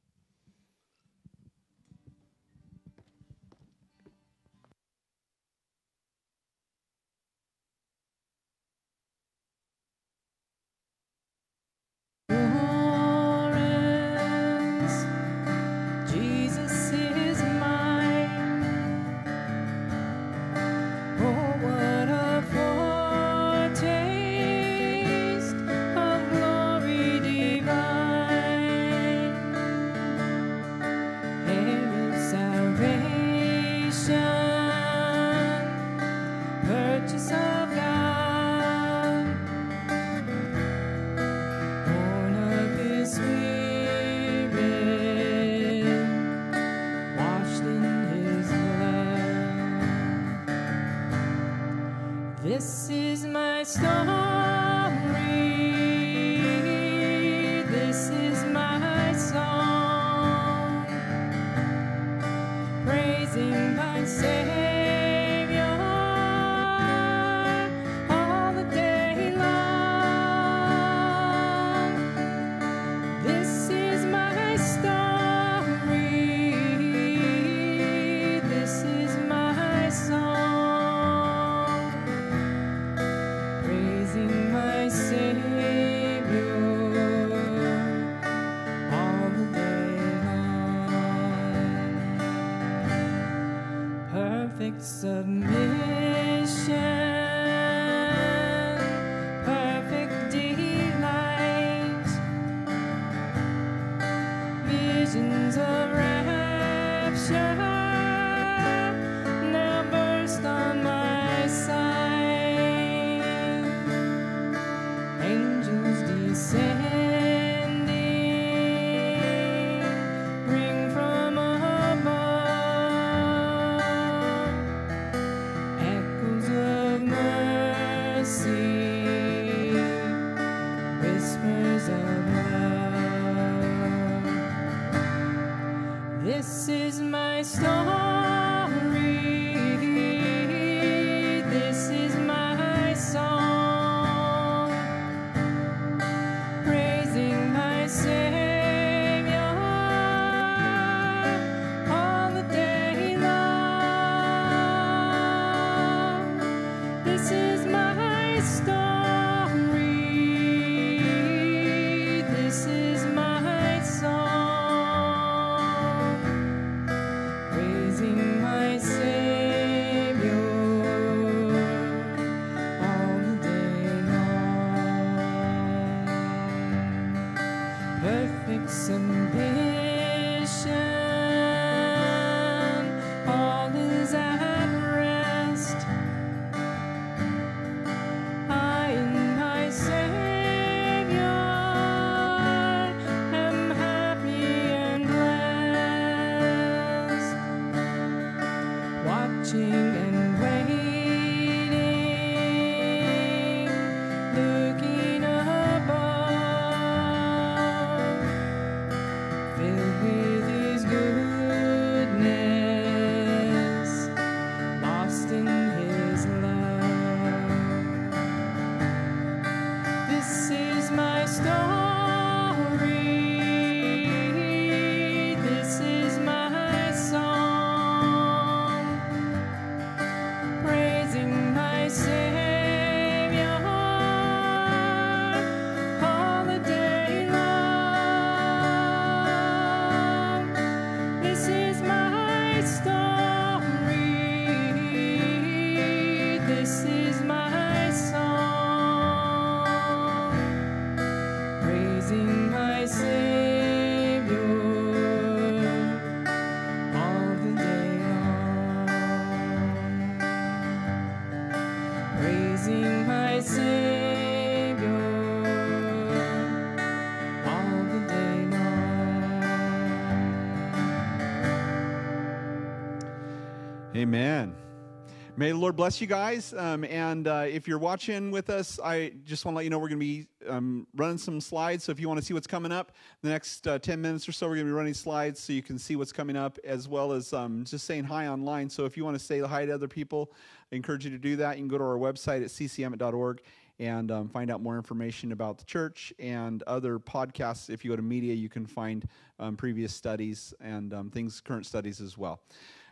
May the Lord bless you guys. Um, and uh, if you're watching with us, I just want to let you know we're going to be um, running some slides. So if you want to see what's coming up, the next uh, 10 minutes or so, we're going to be running slides so you can see what's coming up, as well as um, just saying hi online. So if you want to say hi to other people, I encourage you to do that. You can go to our website at ccm.org and um, find out more information about the church and other podcasts. If you go to media, you can find um, previous studies and um, things, current studies as well.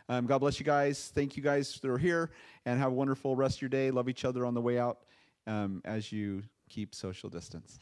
Um, God bless you guys. Thank you guys that are here, and have a wonderful rest of your day. Love each other on the way out um, as you keep social distance.